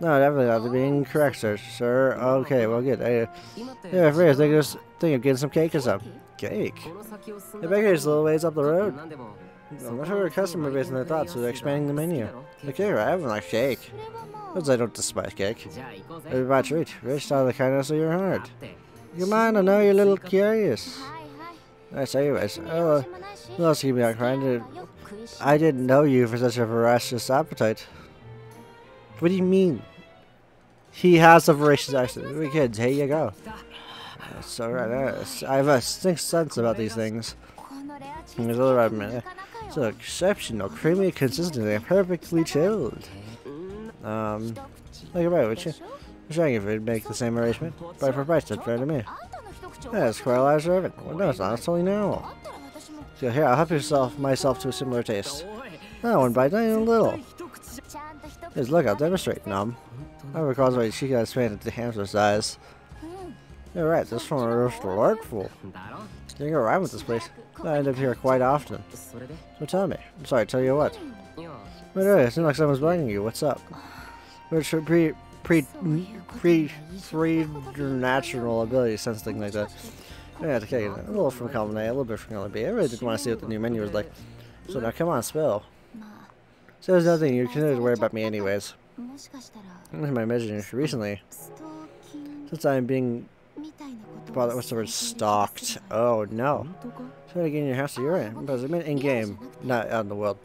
Speaker 1: No, definitely not. They're being correct, sir. Sir, okay, well, good. Yeah, I think I think of getting some cake or something. Cake? The
Speaker 2: bakery
Speaker 1: is a little ways up the road. I'm not sure our customer base in their thoughts, so they're expanding the menu. Okay, right. I have a like cake. Because I don't despise cake. It'd be my treat, based out of the kindness of your heart. You mind, I know you're a little curious. Nice anyways. Oh, who else keep me on crying? I didn't know you for such a voracious appetite. What do you mean? He has a voracious appetite. We kids, here you go. That's alright. I have a sixth sense about these things. There's a little so exceptional, creamy consistency and perfectly chilled. Um, like a bite, would you? I'm sure if it'd make the same arrangement. But for price, that's fair to me. Yeah, Square Lives Servant. Well, no, it's not. It's only now. So here, I'll help yourself myself to a similar taste. No, one bite, not even a little. Here's look, I'll demonstrate, Nom. I recall why she got expanded to hamster size. You're right, this one is delightful. You're gonna rhyme with this place. I end up here quite often. So tell me. I'm sorry, tell you what. Wait, wait, it seems like someone's bugging you. What's up? which are pre pre pre natural ability sense thing like that. Yeah, okay, a little from column A, a little bit from column B. I really did want to see what the new menu was like. So now come on, spill. So there's nothing you can worry about me anyways. This my measure recently. Since I'm being bothered, what's the word stalked? Oh no. Try to get in your house so you're in. But I'm in game, not out in the world.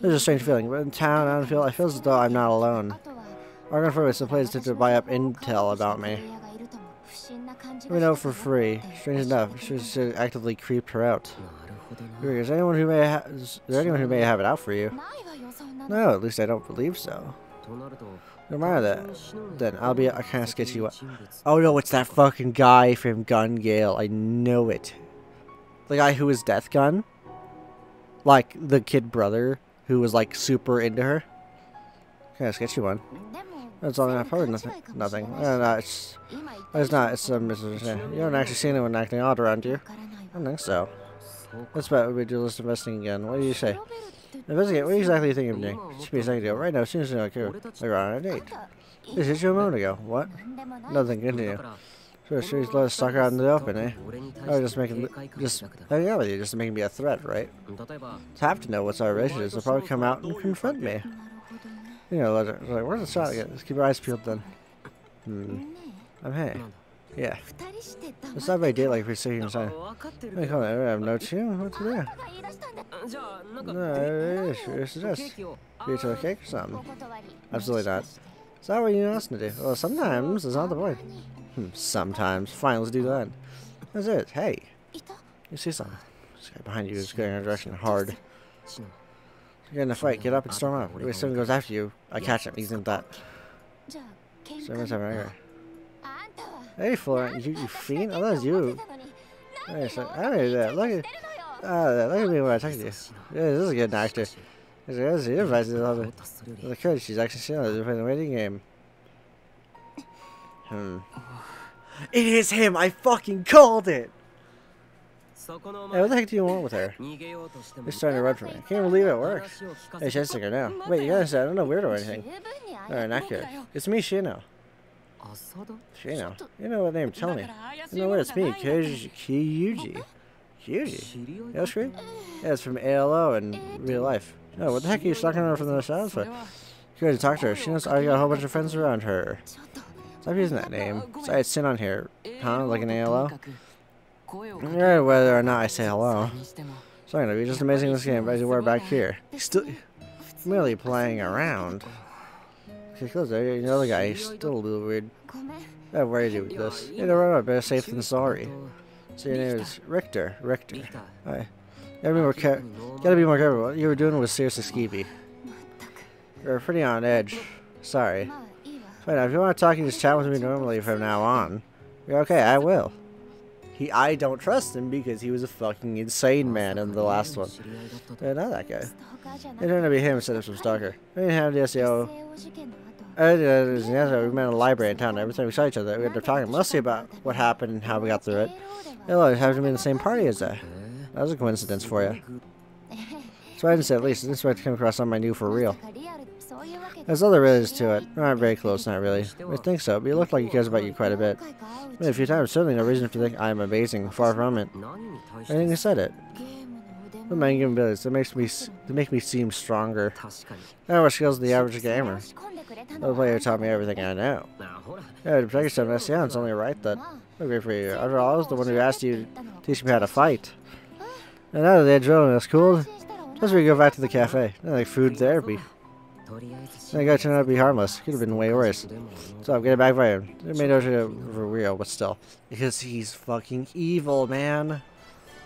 Speaker 1: There's a strange feeling, but in town I don't feel I feel as though I'm not alone. Argon Firm is some place to buy up intel about me. Let me know for free. Strange enough, she's actively creeped her out. Is anyone who may ha is there anyone who may have it out for you? No, at least I don't believe so. No matter that, then I'll be a kind of sketchy one. Oh no, it's that fucking guy from Gun Gale. I know it the guy who was Death Gun? Like the kid brother who was like super into her? Okay, sketchy one. That's all I've heard. Nothing. Nothing. No, no, it's, it's not. It's um, a misunderstanding. Uh, you haven't actually seen anyone acting odd around you. I don't think so. That's about we do list investing again. What do you say? Investigate. What exactly are you thinking of doing? It should be a second deal. Right now, as soon as you know, here. We're on a date. This is you moment ago. What? Nothing. Continue. Sure, he's just let us suck out in the open, eh? Oh, just making, just
Speaker 2: oh,
Speaker 1: hanging out with you, just making me a threat, right? To have to know what's our relationship, so probably come out and confront me. You know, like, like where's the shot again? Let's keep our eyes peeled then. Hmm. I'm hey. Yeah. It's not very date like we're sitting inside. I can't have no tune. What's to do? No, it's just, Beat to a cake or something. Absolutely not. Is that what you're asking to do? Well, sometimes it's not the point. Sometimes. Fine, let's do that. That's it. Hey. You see something. This guy behind you is going in a direction hard. You're in a fight. Get up and storm out. If someone goes after you, I catch him. He's in that. So what's happening here? Hey, Florent, you, you fiend? Oh,
Speaker 3: that was you.
Speaker 1: Hey, so, I mean, that. Look at, uh, look at me when I talk to you. Yeah, this is a good actor. This is
Speaker 2: your advice. Look
Speaker 1: at her. she's actually seen it. They're playing the waiting game. It is him! I fucking called it! Hey, what the heck do you want with her? She's trying to run from me. I can't believe it
Speaker 2: works.
Speaker 1: Hey, she
Speaker 2: has
Speaker 1: to now. Wait, you guys, I don't know weird or anything. Alright, not good. It's me, Shino. Shino? You know what name, tell me. You know what, it's me,
Speaker 2: Kyouji.
Speaker 1: Kyouji? Yo, Scream? Yeah, it's from ALO in real life. No, what the heck are you stalking her from the silence for? You guys talk to her. She knows I got a whole bunch of friends around her. Stop using that name. So I sit on here, huh? Like an ALO? Yeah, whether or not I say hello. Sorry, you're be just amazing this game as you were back here. Still merely playing around. Because there's another The guy, he's still a little weird. I worried you with this. You know what? Better safe than sorry. So your name is Richter. Richter. Hi. You gotta be more careful. Gotta be more careful. What you were doing was seriously skeevy. You're pretty on edge. Sorry. But if you want to talk, you just chat with me normally from now on. You're okay, I will. He, I don't trust him because he was a fucking insane man in the last one. Yeah, not that guy. It turned to be him instead of some stalker. We didn't have the SEO. Uh, we met in a library in town. Every time we saw each other, we ended up talking mostly about what happened and how we got through it. Hello, happened to be in the same party as that. That was a coincidence for you. So I didn't say at least. I didn't expect to come across someone I knew for real. There's other there to it. We're not very close, not really. I think so, but you look like he cares about you quite a bit.
Speaker 3: I
Speaker 1: mean, a few times, certainly no reason to think I am amazing. Far from it. I think he said it. The mind game abilities, that makes me that make me seem stronger. I know more skills than the average gamer. The player taught me everything I know. Yeah, to protect yourself, that's yeah, it's only right that I'm great for you. After all, I was the one who asked you to teach me how to fight. And now that the adrenaline is cooled, let's go back to the cafe. I like food therapy. I guy turned out to be harmless. Could have been way worse. So I'm getting back by him. It made not be real, but still. Because he's fucking evil, man.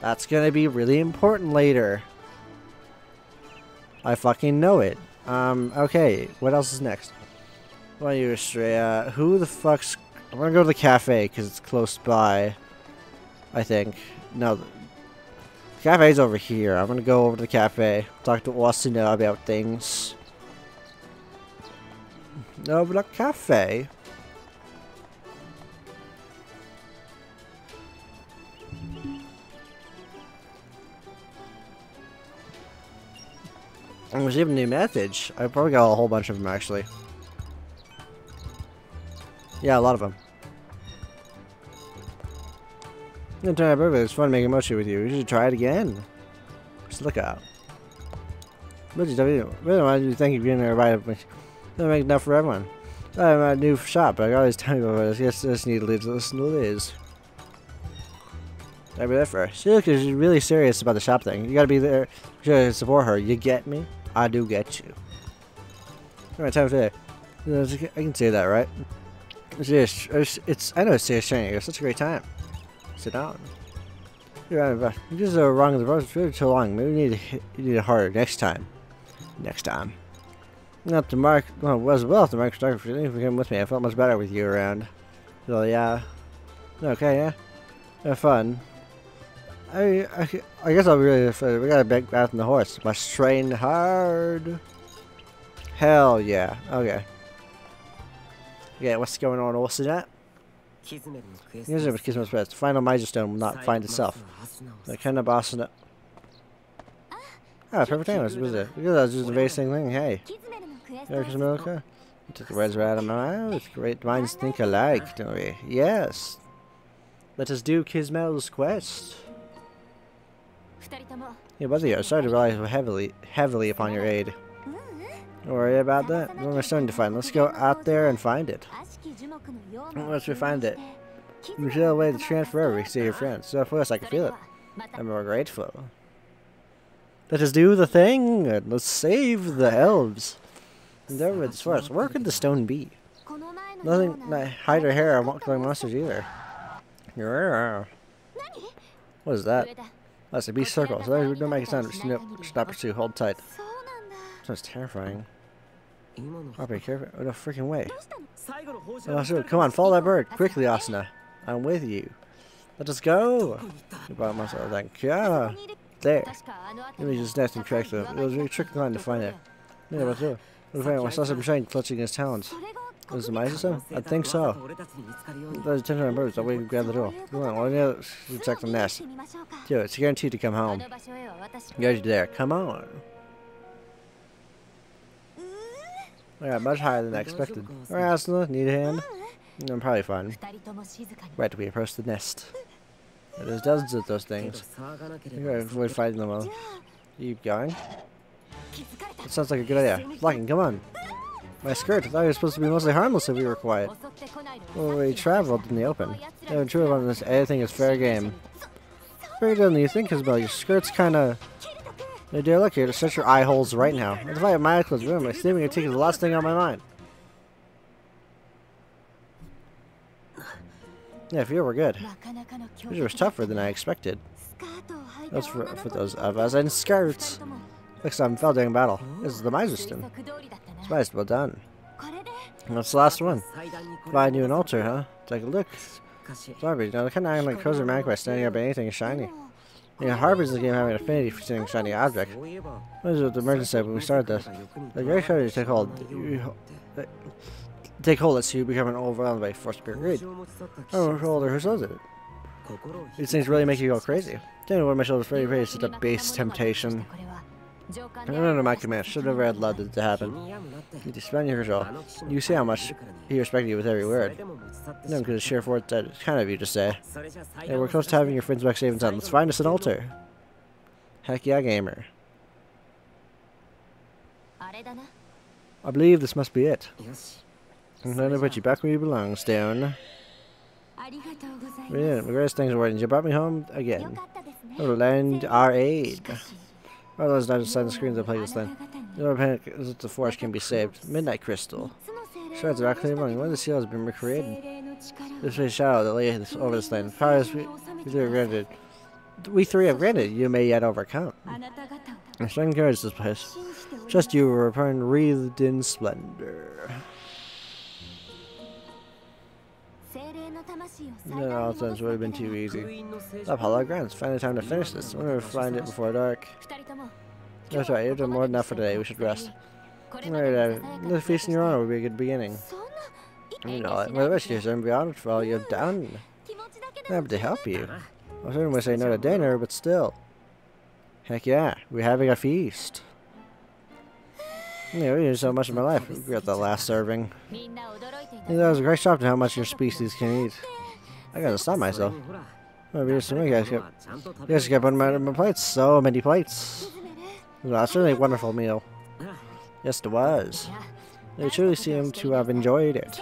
Speaker 1: That's gonna be really important later. I fucking know it. Um, okay, what else is next? Why are you astray? Uh, who the fuck's... I'm gonna go to the cafe, because it's close by. I think. No, the cafe's over here. I'm gonna go over to the cafe, talk to Austin about things. No, but a cafe. And there's even new message. I probably got a whole bunch of them actually. Yeah, a lot of them. Try my It's fun making mochi with you. You should try it again. Just look out. Really, really want to thank you for being there That'll make enough for everyone. I'm a new shop, I always tell you about this. Yes, just need to listen to Liz. I'll be there for her. She's really serious about the shop thing. You gotta be there to support her. You get me? I do get you. Alright, time for today. I can say that, right? It's, it's, it's, I know it's serious training. It's such a great time. Sit down. You're right, but you just are wrong in the process. Really too long. Maybe you need to hit, you need it harder next time. Next time. Not to mark, well, was well to mark Stark for came with me. I felt much better with you around. So, yeah. Okay, yeah. Have fun. I, I, I guess I'll be really afraid. We got a big bath in the horse. Must train hard. Hell yeah. Okay. Yeah, what's going on, Orsinet?
Speaker 2: User
Speaker 1: with Kizmel's Quest. Final milestone will not find itself. The kind of boss in it. Ah, perfect time. What is was busy. Because I was doing the very same thing. Hey. Eric took the words right out of my mouth. Great minds think alike, don't we? Yes. Let us do Kizmel's quest. Yeah, both I'm sorry to rely heavily, heavily upon your aid. Don't worry about that. We're starting to find. Let's go out there and find it. Once we find it, we show away the chance forever we see your friends. So of course, I can feel it. I'm more grateful. Let us do the thing! Let's save the elves! There with source. Where could the stone be? Nothing hide or hair I won't like monsters either. Yeah. What is that? That's a beast circle. So there's no make sound. Snip, stop, pursue, hold tight. Sounds terrifying. I'll be careful. Oh, no freaking way. Oh, come on, follow that bird. Quickly, Asuna. I'm with you. Let us go. About myself, thank you. There. Let me just nest and track them. It was really tricky trying to find it. Yeah, what's up? Okay, well, I saw some train clutching his talons. Was it Mises? I think so. Those attention on birds, that way you grab the door. Come on, why don't you check the nest? Dude, it's guaranteed to come home. You guys are there. Come on. Yeah, much higher than I expected. Alright, Asuna, need a hand? I'm probably fine. Right, we approach the nest. There's dozens of those things. We're fighting them all. Keep going. That sounds like a good idea. Flying, come on. My skirt. I thought you were supposed to be mostly harmless if we were quiet. Well, we traveled in the open. Yeah, true on this. Anything is fair game. Fair than you think, Isabel. Your skirt's kinda. Hey, dear, look here to set your eye holes right now. If I have my closed, remember, sleeping a tick is the last thing on my mind. Yeah, fear we're good. Yours was tougher than I expected. That's for, for those of us in skirts. Looks like I'm fell during battle. This is the Miser Stone. It's nice, well done. And that's the last one. Find you an altar, huh? Take a look. Darby, now the kind of like crows or magpies standing up at anything is shiny. You know, the game having an affinity for seeing shiny objects. What is it with the merchant said when we started this? The great to take hold. You, uh, take hold let's see. you become an overwhelmed by force spirit greed. Oh, who older who says it? These things really make you go crazy. Then one of my shoulders pretty pretty is just a base temptation. No, no, my Makima should never have allowed it to happen. You suspend your control. You see how much he respected you with every word. No because it's have shared that kind of you to say.
Speaker 2: Hey,
Speaker 1: we're close to having your friends back safe in time. Let's find us an altar. Heck yeah, gamer. I believe this must be it. I'm going to put you back where you belong, Stone. Yeah, The greatest things are waiting. You brought me home again. Lend our aid. Oh, those just sign the screens that play this thing. No panic as if the forest can be saved. Midnight Crystal. Shards are actually among one of the seals has been recreated. This is a shadow that lay this, over this land. Powers we, we three have granted. We three have granted. You may yet overcome. And strength guards this place. Just you were return wreathed in splendor. No, it's have been too easy. Apollo Grants, find the time to finish this. We're gonna find it before dark. That's right, you've done more than enough for today. We should rest. Right uh, the feast in your honor would be a good beginning. You know it. Well, the rest of you be honored for all you've done. I'm to help you. I was going to say no to dinner, but still. Heck yeah, we're having a feast. Yeah, we do so much in my life. We got the last serving. that was a great shock to how much your species can eat. I gotta stop myself. Oh, you guys
Speaker 2: kept,
Speaker 1: you guys kept putting my, my plates. So many plates. That's really a wonderful meal. Yes, it was. They truly seem to have enjoyed it.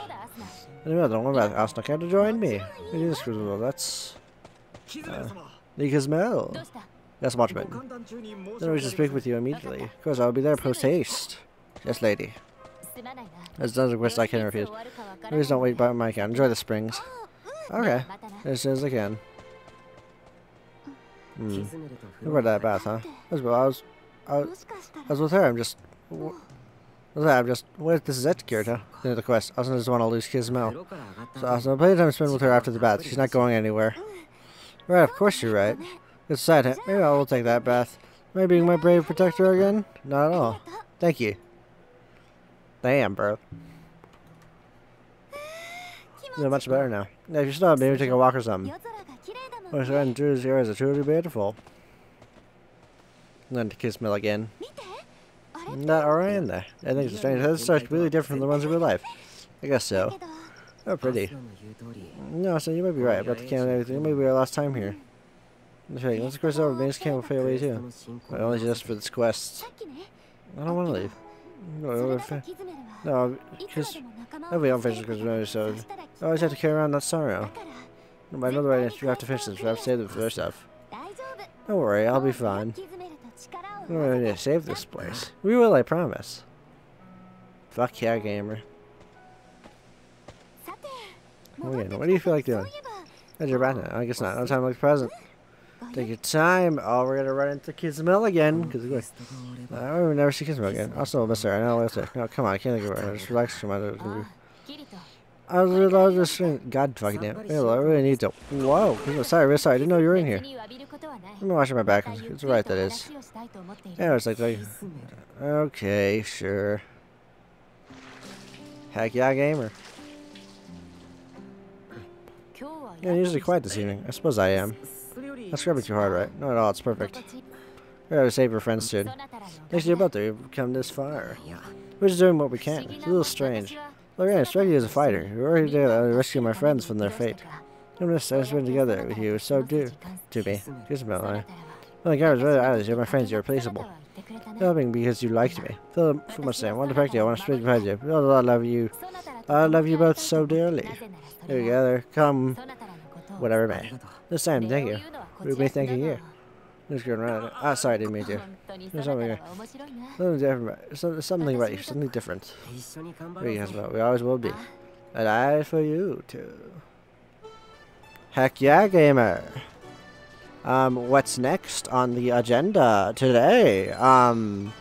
Speaker 1: Anyway, don't worry about Arsenal care to join me. It is crucial. That's... Uh, Nikasmel.
Speaker 4: That's
Speaker 1: Watchman. Then we should speak with you immediately. Of course, I'll be there post-haste. Yes, lady. There's another request I can refuse. Please don't wait by my account. Enjoy the springs. Okay. As soon as I can. Hmm.
Speaker 2: You
Speaker 1: read that bath, huh? That's well. I was, I was, with her. I'm just. was I'm just. What this is it, Kirito? of the quest. I also just want to lose
Speaker 2: Kizmel.
Speaker 1: So I plenty of time to spend with her after the bath. She's not going anywhere. Right, of course you're right. Good sight. Maybe I will take that bath. Am I being my brave protector again? Not at all. Thank you. Damn, bro. You're much better now. Yeah, if you're still, maybe take a walk or something. What's around Drew's areas a truly beautiful. And then to Kizmel again. Not alright in there. I think it's strange. This stars really different from the ones in real life. I guess so. Oh, pretty. No, so you might be right about the camp and everything. Maybe our last time here. Fact, once the quest is over, Bane's camp will fade away too. But only just for this quest. I don't want to leave. No, over no, because be on Facebook has noticed, so I always have to carry around that sorrow. No, by another way, you have to finish this, we have to save them for stuff. Don't worry, I'll be fine. We're gonna save this place. We will, I promise. Fuck yeah, gamer. Okay, what do you feel like doing? That's your baton. I guess not. No time like the present. Take your time. Oh, we're gonna run into Kizmel again. Because we're
Speaker 2: going.
Speaker 1: I don't even never see Kizmel again. Also, miss her. I know. Miss her. No, come on. I can't think of her. Just relax
Speaker 3: for.
Speaker 1: I was just I God fucking damn. Hey, I really need to. Whoa. Kizmel, sorry, sorry. I didn't know you were in here. I'm washing my back. It's right. That is. Yeah, it's like, like okay, sure. Heck yeah, gamer. Yeah, usually quiet this evening. I suppose I am. That's grabbing too hard, right? No, at all. It's perfect. We gotta save your friends soon. Thanks to your brother, we've come this far. We're just doing what we can. It's a little strange. Lorraine, strike you as a fighter. You are already there to rescue my friends from their fate. I'm just I spend together with you, so do to me. Kiss me, Lorraine. Well, like I rather you're my friends, you're replaceable.
Speaker 3: You're
Speaker 1: helping because you liked me. Feel so much I want to protect you, I want to spread behind you. I love you. I love you both so dearly. Together, come. Whatever,
Speaker 2: man.
Speaker 1: This time, thank you. Ruby,
Speaker 3: thank
Speaker 1: you. Who's going around. Ah, sorry, I didn't mean to. There's something
Speaker 3: here.
Speaker 1: Something different. Something, something. Something different. We, we always will be. And I for you, too. Heck yeah, gamer. Um, what's next on the agenda today? Um,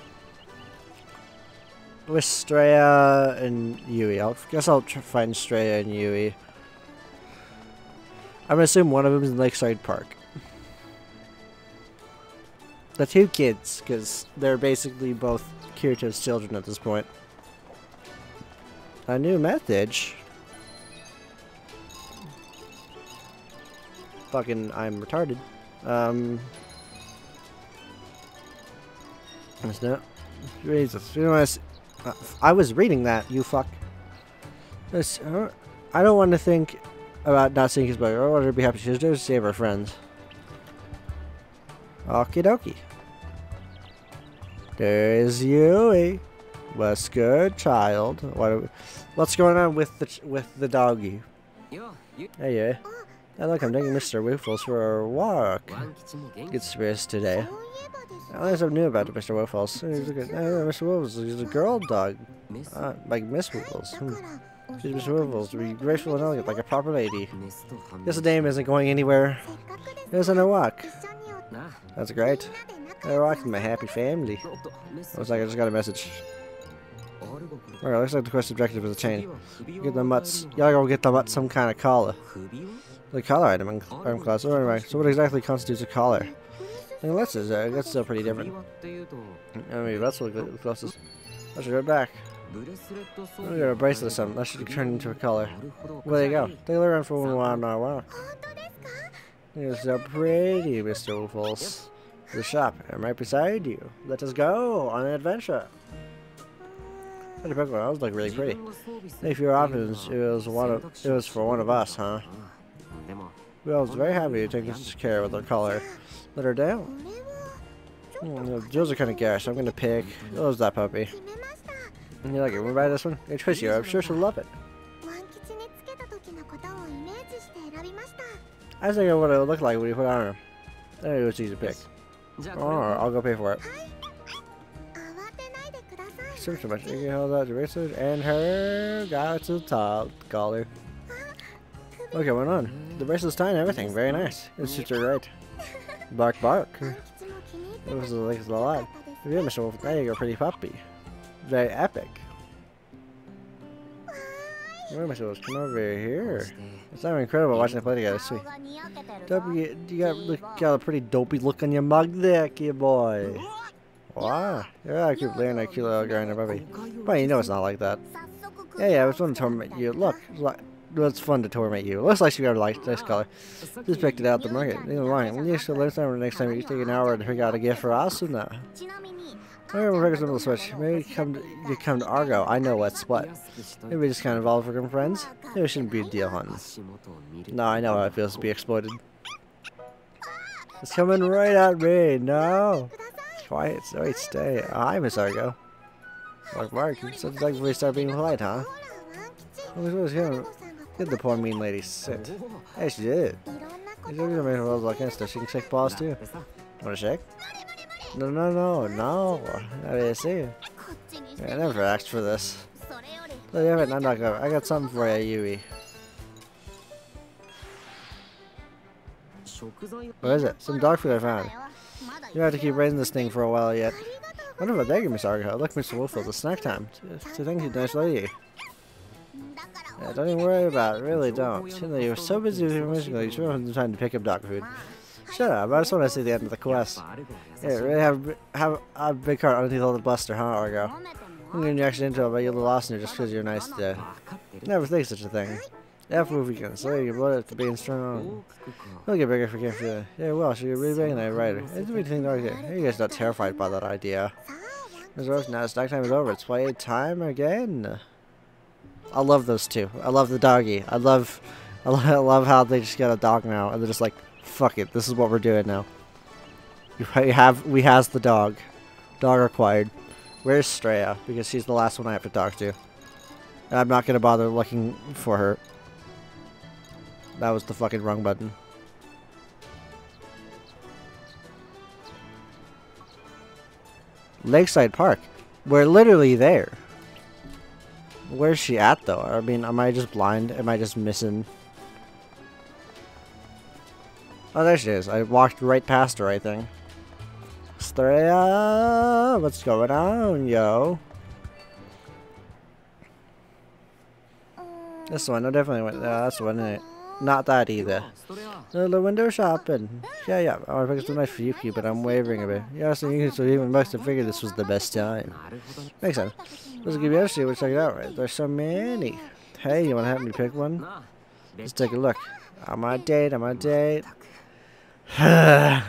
Speaker 1: with Strea and Yui. I guess I'll find Strea and Yui. I'm gonna assume one of them is in Lakeside Park. The two kids, because they're basically both Kirito's children at this point. A new message. Fucking, I'm retarded. Um. It's not. Jesus. You know what I s- uh, I was reading that, you fuck. This, uh, I don't want to think about not seeing his brother, oh, I wanted to be happy she to save her friends. Okie dokie. There's Yui. What's good, child? What we, what's going on with the with the doggy? Hey, yeah. Look, I'm taking Mr. Woofles for a walk. Good spirits today. I never knew about Mr. Woofles. He's a good, uh, Mr. Woofles is a girl dog. Uh, like Miss
Speaker 3: Woofles.
Speaker 1: Hmm. She's to be graceful and elegant like a proper lady. This dame isn't going anywhere. It was a walk. That's great.
Speaker 3: They're
Speaker 1: walking my happy family. Looks like I just got a message. Alright, looks like the quest objective is a chain. Get the mutts. Y'all go get the mutts some kind of collar. The collar item in arm class. Oh, anyway, so what exactly constitutes a collar? I that's, uh, that's still pretty different. I mean, that's what the closest. I should go back. I got a bracelet bracelet something. That should turn into a
Speaker 2: color.
Speaker 1: Well, there you go. They around for one while
Speaker 3: now. Wow.
Speaker 1: You're so pretty, Mr. Woofles. The shop. I'm right beside you. Let us go on an adventure. Such a Pokemon. That was like really pretty. If your options, it was one of it was for one of us, huh? Well, I was very happy to take care of the color. Let her down. Hmm, Jill's those are kind of garish. So I'm gonna pick. Who's that puppy. And you're like, you want to buy this one? It's twists you. I'm sure she'll love it. I was thinking what it would look like when you put on her. it was easy to pick.
Speaker 2: Or
Speaker 1: I'll go pay for it.
Speaker 3: Search
Speaker 1: so much. You held out the braces and her got to the top, collar. Ah, look, it went on. The bracelet's tie and everything. Very nice. It's just her right. Bark, bark. It was like a lot. You're miserable. Now you're a pretty puppy very epic. Come over here. It's not incredible watching them play together.
Speaker 3: See.
Speaker 1: W, you got, look, got a pretty dopey look on your mug there, kid boy. Wow. Yeah, I keep laying that cute little guy in a
Speaker 2: baby.
Speaker 1: But you know it's not like that. Yeah, yeah, it was fun to torment you. Look, it's fun to torment you. Looks like you got a nice, nice color. Just picked it out the market. Never mind. You should learn something next time you take an hour to figure out a gift for Asuna. Maybe we'll figure something to switch. Maybe come to, you come to Argo. I know what's what. Maybe we just kind of all become friends. Maybe it shouldn't be a deal
Speaker 2: hunting.
Speaker 1: No, I know how it feels to be exploited. It's coming right at me. No. Quiet. Wait, stay. Hi, Miss Argo. Mark, Mark, something like we start being polite, huh? What was Did the poor mean lady sit? Hey, she did. She's
Speaker 3: looking
Speaker 1: to make for all that kind of stuff. She can shake balls too.
Speaker 2: Want
Speaker 1: to shake? No, no, no, no. I didn't see? I never asked for this. Look at it, Nandako. I got something for you, Yui. What is it? Some dog food I found. You have to keep raising this thing for a while yet. Wonderful, thank you, Miss Argo. Look, Mr. Wolfo, it's snack time. So thank you, nice lady. Yeah, don't even worry about it, really don't. You know, you're so busy with your music, you don't have time to pick up dog food. Shut up, I just want to see the end of the quest. Yeah, really have have a big heart underneath all the bluster, huh, Argo? I'm getting you actually into it, but you'll lost in just because you're nice today. Never think such a thing. F movie can slay your blood after being strong. He'll get bigger if we can't. Yeah, well, so you're really big and I right. It's a big thing right. You guys not terrified by that idea. Ms. Rose, now snack time is over. It's play time again. I love those two. I love the doggy. I love, I love how they just got a dog now, and they're just like, fuck it, this is what we're doing now. We have, we has the dog. Dog required. Where's Strea? Because she's the last one I have to talk to. I'm not gonna bother looking for her. That was the fucking wrong button. Lakeside Park. We're literally there. Where's she at though? I mean, am I just blind? Am I just missing? Oh, there she is. I walked right past her, I think. What's going on, yo? This one, I definitely went. Uh, yeah, that's one, one, it? Not that either. The, the window shopping. Yeah, yeah. I want to pick up some for but I'm wavering a bit. Yeah, so you so even most have figured this was the best time. Makes sense. Let's give you everything. We'll check it out, right? There's so many. Hey, you want to help me pick one? Let's take a look. I'm on a date. I'm on a date.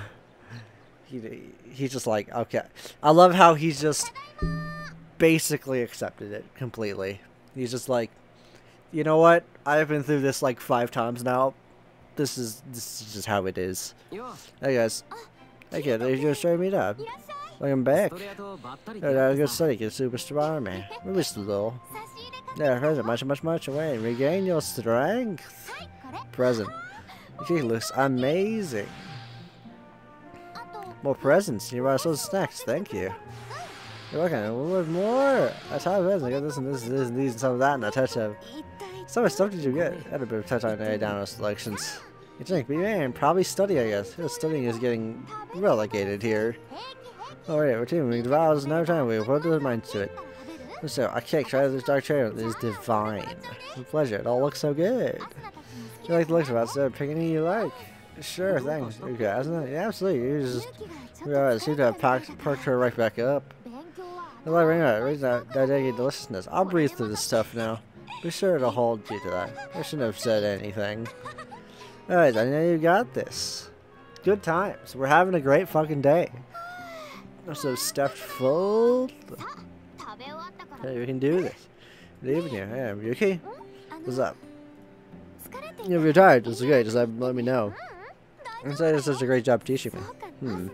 Speaker 1: he's just like, okay. I love how he's just basically accepted it completely. He's just like, you know what? I've been through this like five times now. This is this is just how it is. Hey guys, hey kid, you just showed me up. Welcome
Speaker 2: I'm
Speaker 1: back. And I was gonna say, get super strong, man. Release a little. Yeah, present, much, much, much away. Regain your strength. Present. She looks amazing. More presents. You brought us loads snacks. Thank you. You're welcome. We'll have more? I taught presents. I got this and this and this and these and some of that and a touch of... So much stuff did you get? I had a bit of touch on the down selections. You think, but man, probably study, I guess. Studying is getting relegated here.
Speaker 3: Oh,
Speaker 1: Alright, we're teaming. Devours another time. We put our minds to it. So, I can't try this dark trail. It is divine. With pleasure. It all looks so good. You like the looks of it, so pick any you like. Sure thing. Okay, Yeah, absolutely. You just to have the perked her right back up. The light ring raise that dedicated deliciousness. I'll breathe through this stuff now. Be sure to hold you to that. I shouldn't have said anything. Alright, I know you got this. Good times. We're having a great fucking day. I'm so stuffed full. Hey, we can do this. Good evening. Hey,
Speaker 3: Yuki.
Speaker 1: What's up? If you're tired, it's okay. Just let me know. Inside does such a great job teaching me. Hmm.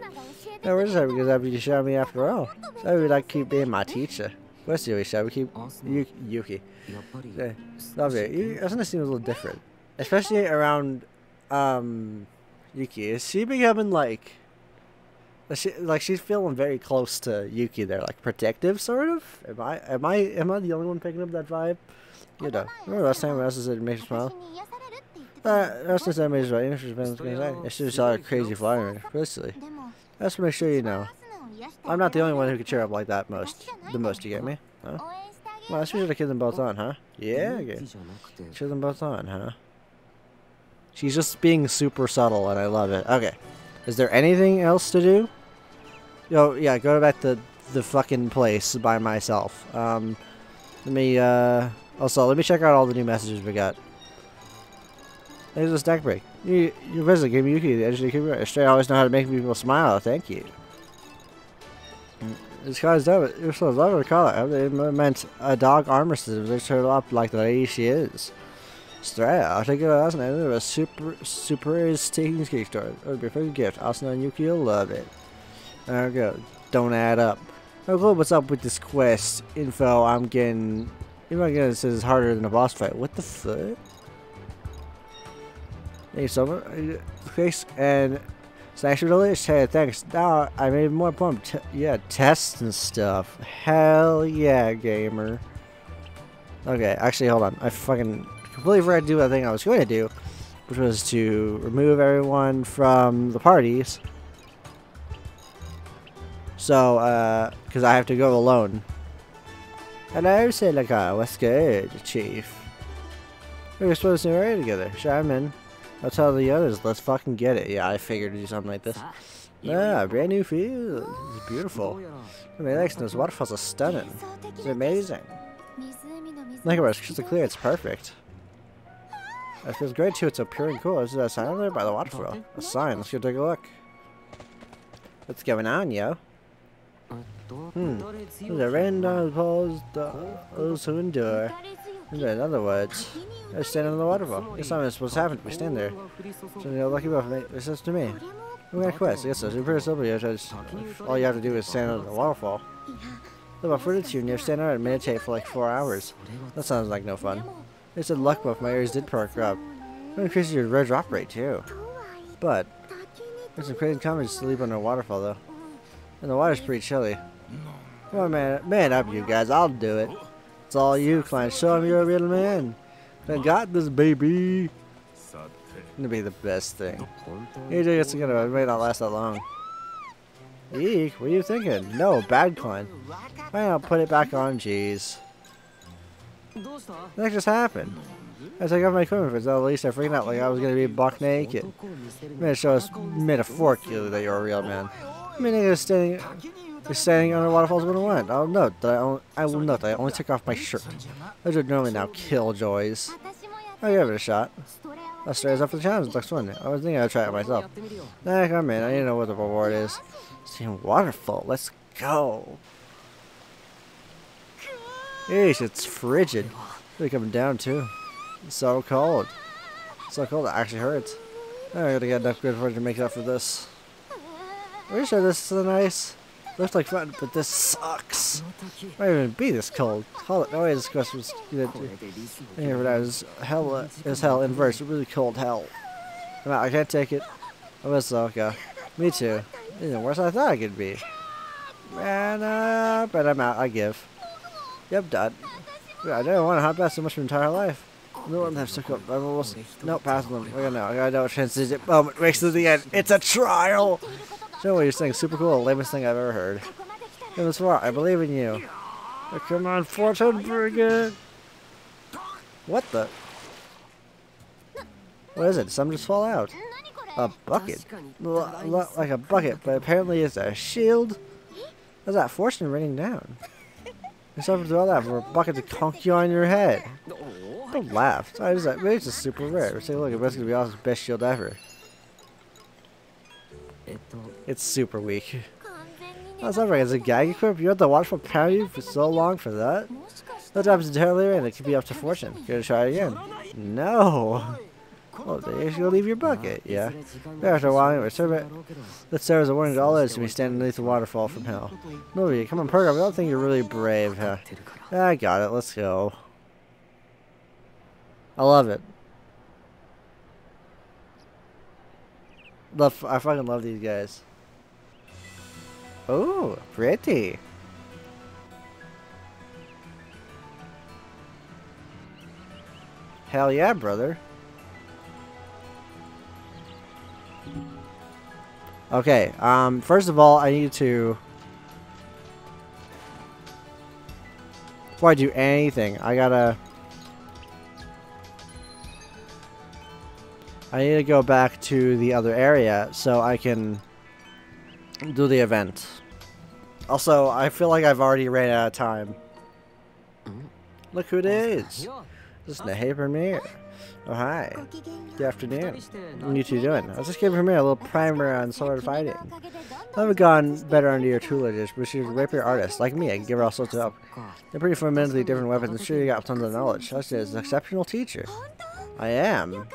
Speaker 1: No, we're just happy because after you shot me after all. So I would like keep being my teacher. What's Yui shall we keep Yuki? Yuki. Yeah, love It doesn't it seem a little different, especially around um, Yuki. Is she becoming like? She, like she's feeling very close to Yuki there, like protective sort of. Am I am I am I the only one picking up that vibe? You know, remember last time I also said it makes me smile. Uh, that's uh, just everybody's right. I should have saw a crazy flyer,
Speaker 3: personally. That's
Speaker 1: to make sure you know. I'm not the only one who can cheer up like that most. The most, you get me? Huh? Well, I should have killed them both on, huh? Yeah,
Speaker 2: yeah.
Speaker 1: Kill them both on, huh? She's just being super subtle, and I love it. Okay. Is there anything else to do? Oh, yeah, go back to the fucking place by myself. Um, let me, uh... Also, let me check out all the new messages we got. There's a stack break. You, your visit gave me Yuki the the camera. Straight always know how to make people smile. Thank you. Mm, This guy's love it. You're so lovely to call it. It meant a dog armor system. They her up like the lady she is. Straight, I'll take it an night. of a super, super taking cake store. It would be a perfect gift. Austin and Yuki will love it. There we go. Don't add up. Oh, cool. What's up with this quest info? I'm getting. Even I guess it says harder than a boss fight. What the fuck? Thank you so much, Chris. And it's actually delicious. Hey, thanks. Now I made more pumped. Yeah, tests and stuff. Hell yeah, gamer. Okay, actually, hold on. I fucking completely forgot to do the thing I was going to do, which was to remove everyone from the parties. So, uh, because I have to go alone. Hello, Silica. What's good, Chief? We were supposed to be ride together. Shaman. That's how the others. Let's fucking get it. Yeah, I figured to do something like this. Yeah, brand new field. It's beautiful. I mean, next, those waterfalls are stunning. It's amazing. Look at it, it's clear. It's perfect. It feels great too. It's so pure and cool. Is there a sign there by the waterfall? A sign. Let's go take a look. What's going on, yo? Hmm. The rain falls, those who endure. In other words. I was standing on the waterfall. Guess I'm supposed to happen. We stand there. So you know, lucky buff makes sense to me. We got a quest. I guess so. It's pretty simple. All you have to do is stand on the waterfall.
Speaker 3: The
Speaker 1: buff to you and you have to stand there and meditate for like four hours. That sounds like no fun. They said luck buff. My ears did perk up. It increases your red drop rate too. But there's some crazy comments to sleep under a waterfall though. And the water's pretty chilly. Come on, man, man up, you guys. I'll do it. It's all you, Klein. Show him you're a real man. I got this baby. Gonna be the best thing. AJ, it's gonna it may not last that long. Eek, what are you thinking? No, bad coin. Why not put it back on, jeez. That just happened. I took off my equipment for at least I freaked out like I was gonna be buck naked. I'm gonna show us metaphorically that you're a real man. I mean, nigga standing you're standing under waterfalls 101. I'll note that I, on, I will note that I only took off my shirt. Those would normally now killjoys. I'll give it a shot. Let's raise up for the challenge. Next one. I was thinking I'd try it myself. Nah, come in. I need to know what the reward is. Seeing waterfall. Let's go. Yeesh, it's frigid. Really coming down too. It's so cold. It's so cold it actually hurts. I gotta get enough good footage to make up for this. Are you sure this is a nice? Looks like fun, but this sucks. Might even be this cold. Hol oh, wait, this quest was good. Anyway, but I was hell is hell inverse. Really cold hell. I'm out. I can't take it. I miss Zoka. Me too. Even worse than I thought I could be. Man, uh, but I'm out. I give. Yep, done. I don't want to hop out so much my entire life. No one have stuck up. I've no past them. I gotta know. I gotta know what transition moment makes to the end. It's a trial. Know what you're saying. Super cool. Lamest thing I've ever heard. And was far. I believe in you. Oh, come on, fortune bringer. What the? What is it? Some just fall out. A bucket? L like a bucket, but apparently it's a shield. How's that fortune raining down? You suffered all that for a bucket to conk you on your head. Don't laugh. Sorry, just, maybe it's just super rare. Let's take a look. It's going to be awesome. Best shield ever. It's super weak. Oh, right. It's a gag equip, you had to watch for power for so long for that? That happens entirely and it could be up to fortune. Gonna try it again. No! Oh, they should leave your bucket, yeah.
Speaker 2: There
Speaker 1: after a while, anyway, serve it. Let's serve as a warning to all others to be standing beneath the waterfall from hell. Movie, come on, program. I don't think you're really brave, huh? I got it, let's go. I love it. Love, I fucking love these guys. Oh, pretty. Hell yeah, brother. Okay, um, first of all, I need to... Before I do anything, I gotta... I need to go back to the other area so I can do the event. Also, I feel like I've already ran out of time. Look who it is! This is Nahei Premiere. Oh, hi. Good afternoon. What you two doing? I was just giving Premiere a little primer on sword fighting. I haven't gone better under your tutelage, but she's a rapier artist, like me. I can give her all sorts of help. They're pretty fundamentally different weapons, I'm sure you got tons of knowledge. Such as an exceptional teacher. I am.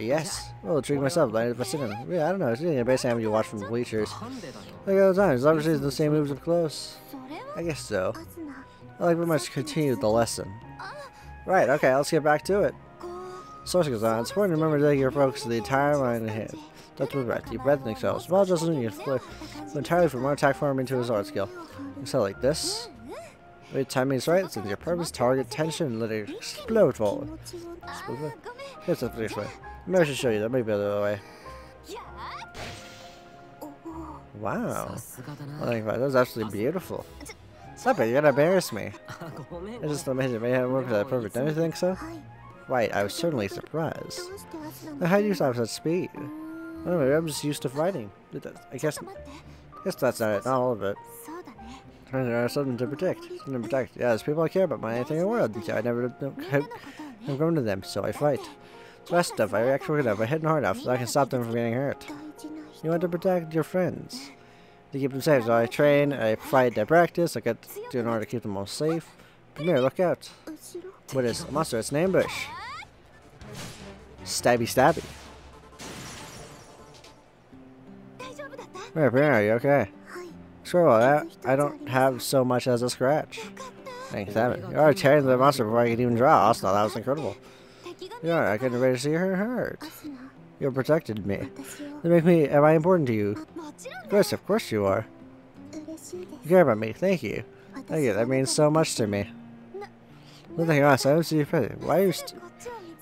Speaker 1: Yes. Well, drink myself, I by cinema. Yeah, I don't know. It's getting a bad sandwich you watch from the bleachers. Like all the time, It's obviously the same moves up close. I guess so. I like very much continued the lesson. Right, okay, let's get back to it. Source goes on. It's important to remember that you're focused the entire line ahead. That's move breath. You breath and exhale. Small adjustment you can flip entirely from one attack form into his art skill. Exhale like this. Wait, timing is right, since your purpose target tension let it explode forward. Explode Here's the this way. Maybe I should show you, that may be the other way. Wow. I think that was actually beautiful. Stop it, you're gonna embarrass me. It's just amazing, may have worked for that perfect, don't you think so? Right, I was certainly surprised. Now how do you stop such speed? I don't know, I'm just used to fighting. I guess,
Speaker 3: I
Speaker 1: guess that's not it, not all of it. There are something to protect. Something to protect. Yeah, there's people I care about more than anything in the world. I never I'm going to them, so I fight. The stuff, I react quick enough, I hit hard enough so I can stop them from getting hurt. You want to protect your friends. To keep them safe, so I train, I fight, I practice, I get to do in order to keep them all safe. Premiere, look out. What is a monster? It's an ambush. Stabby stabby. Where, are you okay? Sure, well, I, I don't have so much as a scratch. Thanks, Evan. You already tearing the monster before I could even draw. Asuna, that was incredible. Yeah, I couldn't wait to see her hurt. You protected me. They make me. Am I important to you?
Speaker 3: Yes,
Speaker 1: of course you are. You care about me. Thank you. Thank you. That means so much to me. Nothing else. I don't see you present. Why are you st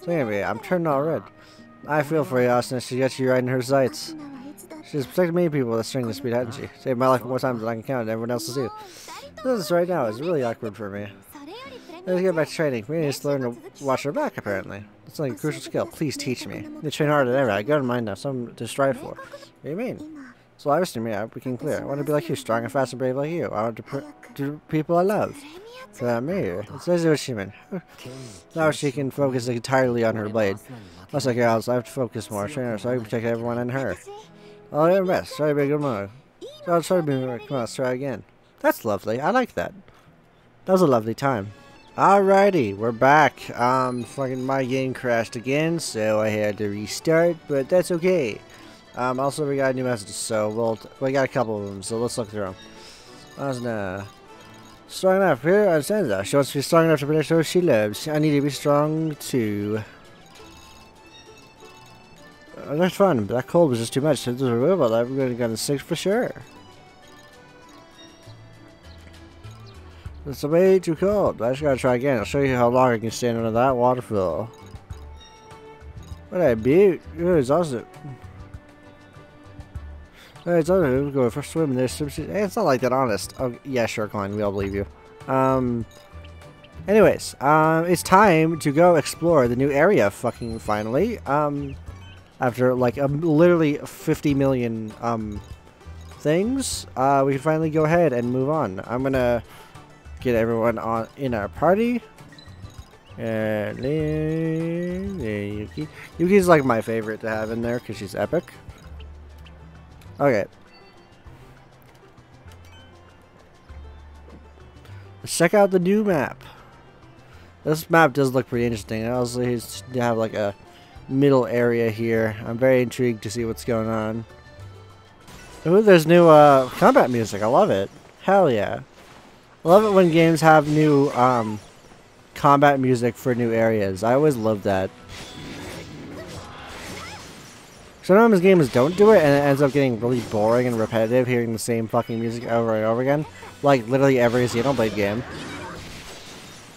Speaker 1: at me? I'm turning all red. I feel for you, Asuna. She gets you right in her sights. She's protected many people that's string this speed, hasn't she? Saved my life more times than I can count, everyone else's too.
Speaker 3: Doing
Speaker 1: this right now is really awkward for me. Let's get back to training. We need to learn to watch our back, apparently. It's like a crucial skill. Please teach me. You train harder than ever. I got in mind now, something to strive for. What do you mean? So I was to me, we can clear. I want to be like you, strong and fast and brave like you. I want to do people I love. For that me. It's easy what she meant. now she can focus entirely on her blade. Also, girls, I have to focus more. Train her so I can protect everyone and her.
Speaker 3: 私
Speaker 1: I'll do my best. Try to be a good mother. So I'll try to be. Come on, try again. That's lovely. I like that. That was a lovely time. Alrighty, we're back. Um, fucking my game crashed again, so I had to restart, but that's okay. Um, also we got new messages, so we'll we got a couple of them, so let's look through them. Asuna. Strong enough. Here, Sansa. She wants to be strong enough to protect those she loves. I need to be strong too. Uh, that's fun, but that cold was just too much. Since there's a robot, We're gonna get sick for sure. It's way too cold. I just gotta try again. I'll show you how long I can stand under that waterfall. What a beaut. Was awesome. Hey, it's other go for a swim there's some. Hey, it's not like that, honest. Oh, yeah, sure, Klein. We all believe you. Um. Anyways, um, it's time to go explore the new area. Fucking finally. Um, after like um, literally 50 million um things, uh, we can finally go ahead and move on. I'm gonna get everyone on in our party. And Yuki. Yuki's like my favorite to have in there because she's epic. Okay. Let's check out the new map. This map does look pretty interesting. I also used to have like a middle area here. I'm very intrigued to see what's going on. Ooh, there's new uh, combat music. I love it. Hell yeah. Love it when games have new um, combat music for new areas. I always love that. Sometimes games don't do it and it ends up getting really boring and repetitive hearing the same fucking music over and over again. Like literally every Xenoblade game.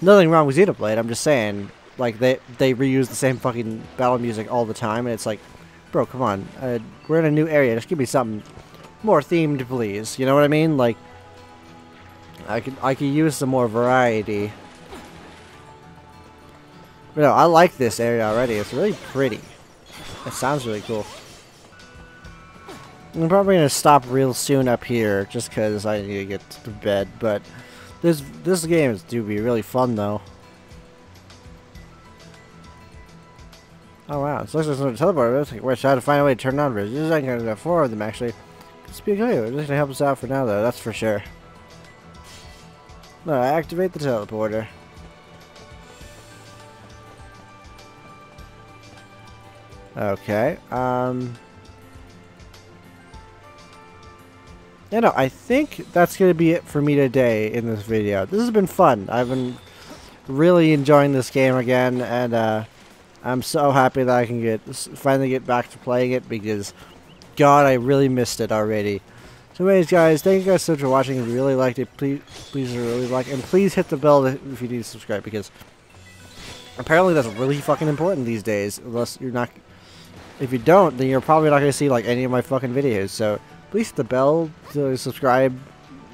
Speaker 1: Nothing wrong with Xenoblade, I'm just saying, like they they reuse the same fucking battle music all the time and it's like, bro, come on. Uh, we're in a new area, just give me something more themed please. You know what I mean? Like I could I could use some more variety. But no, I like this area already. It's really pretty. It sounds really cool. I'm probably gonna stop real soon up here, just because I need to get to bed. But this this game is do be really fun though. Oh wow, it looks like some teleporter. We're trying to find a way to turn on bridges. There's like uh, four of them actually. Speak of you, this gonna help us out for now though. That's for sure. No, activate the teleporter. Okay. Um. You know, I think that's going to be it for me today in this video. This has been fun. I've been really enjoying this game again, and uh, I'm so happy that I can get finally get back to playing it because, God, I really missed it already. So, anyways, guys, thank you guys so much for watching. If you really liked it, please, please really like, and please hit the bell if you need to subscribe because apparently that's really fucking important these days. Unless you're not, if you don't, then you're probably not gonna see like any of my fucking videos. So please hit the bell to subscribe,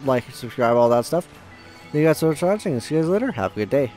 Speaker 1: like, subscribe, all that stuff. Thank you guys so much for watching. See you guys later. Have a good day.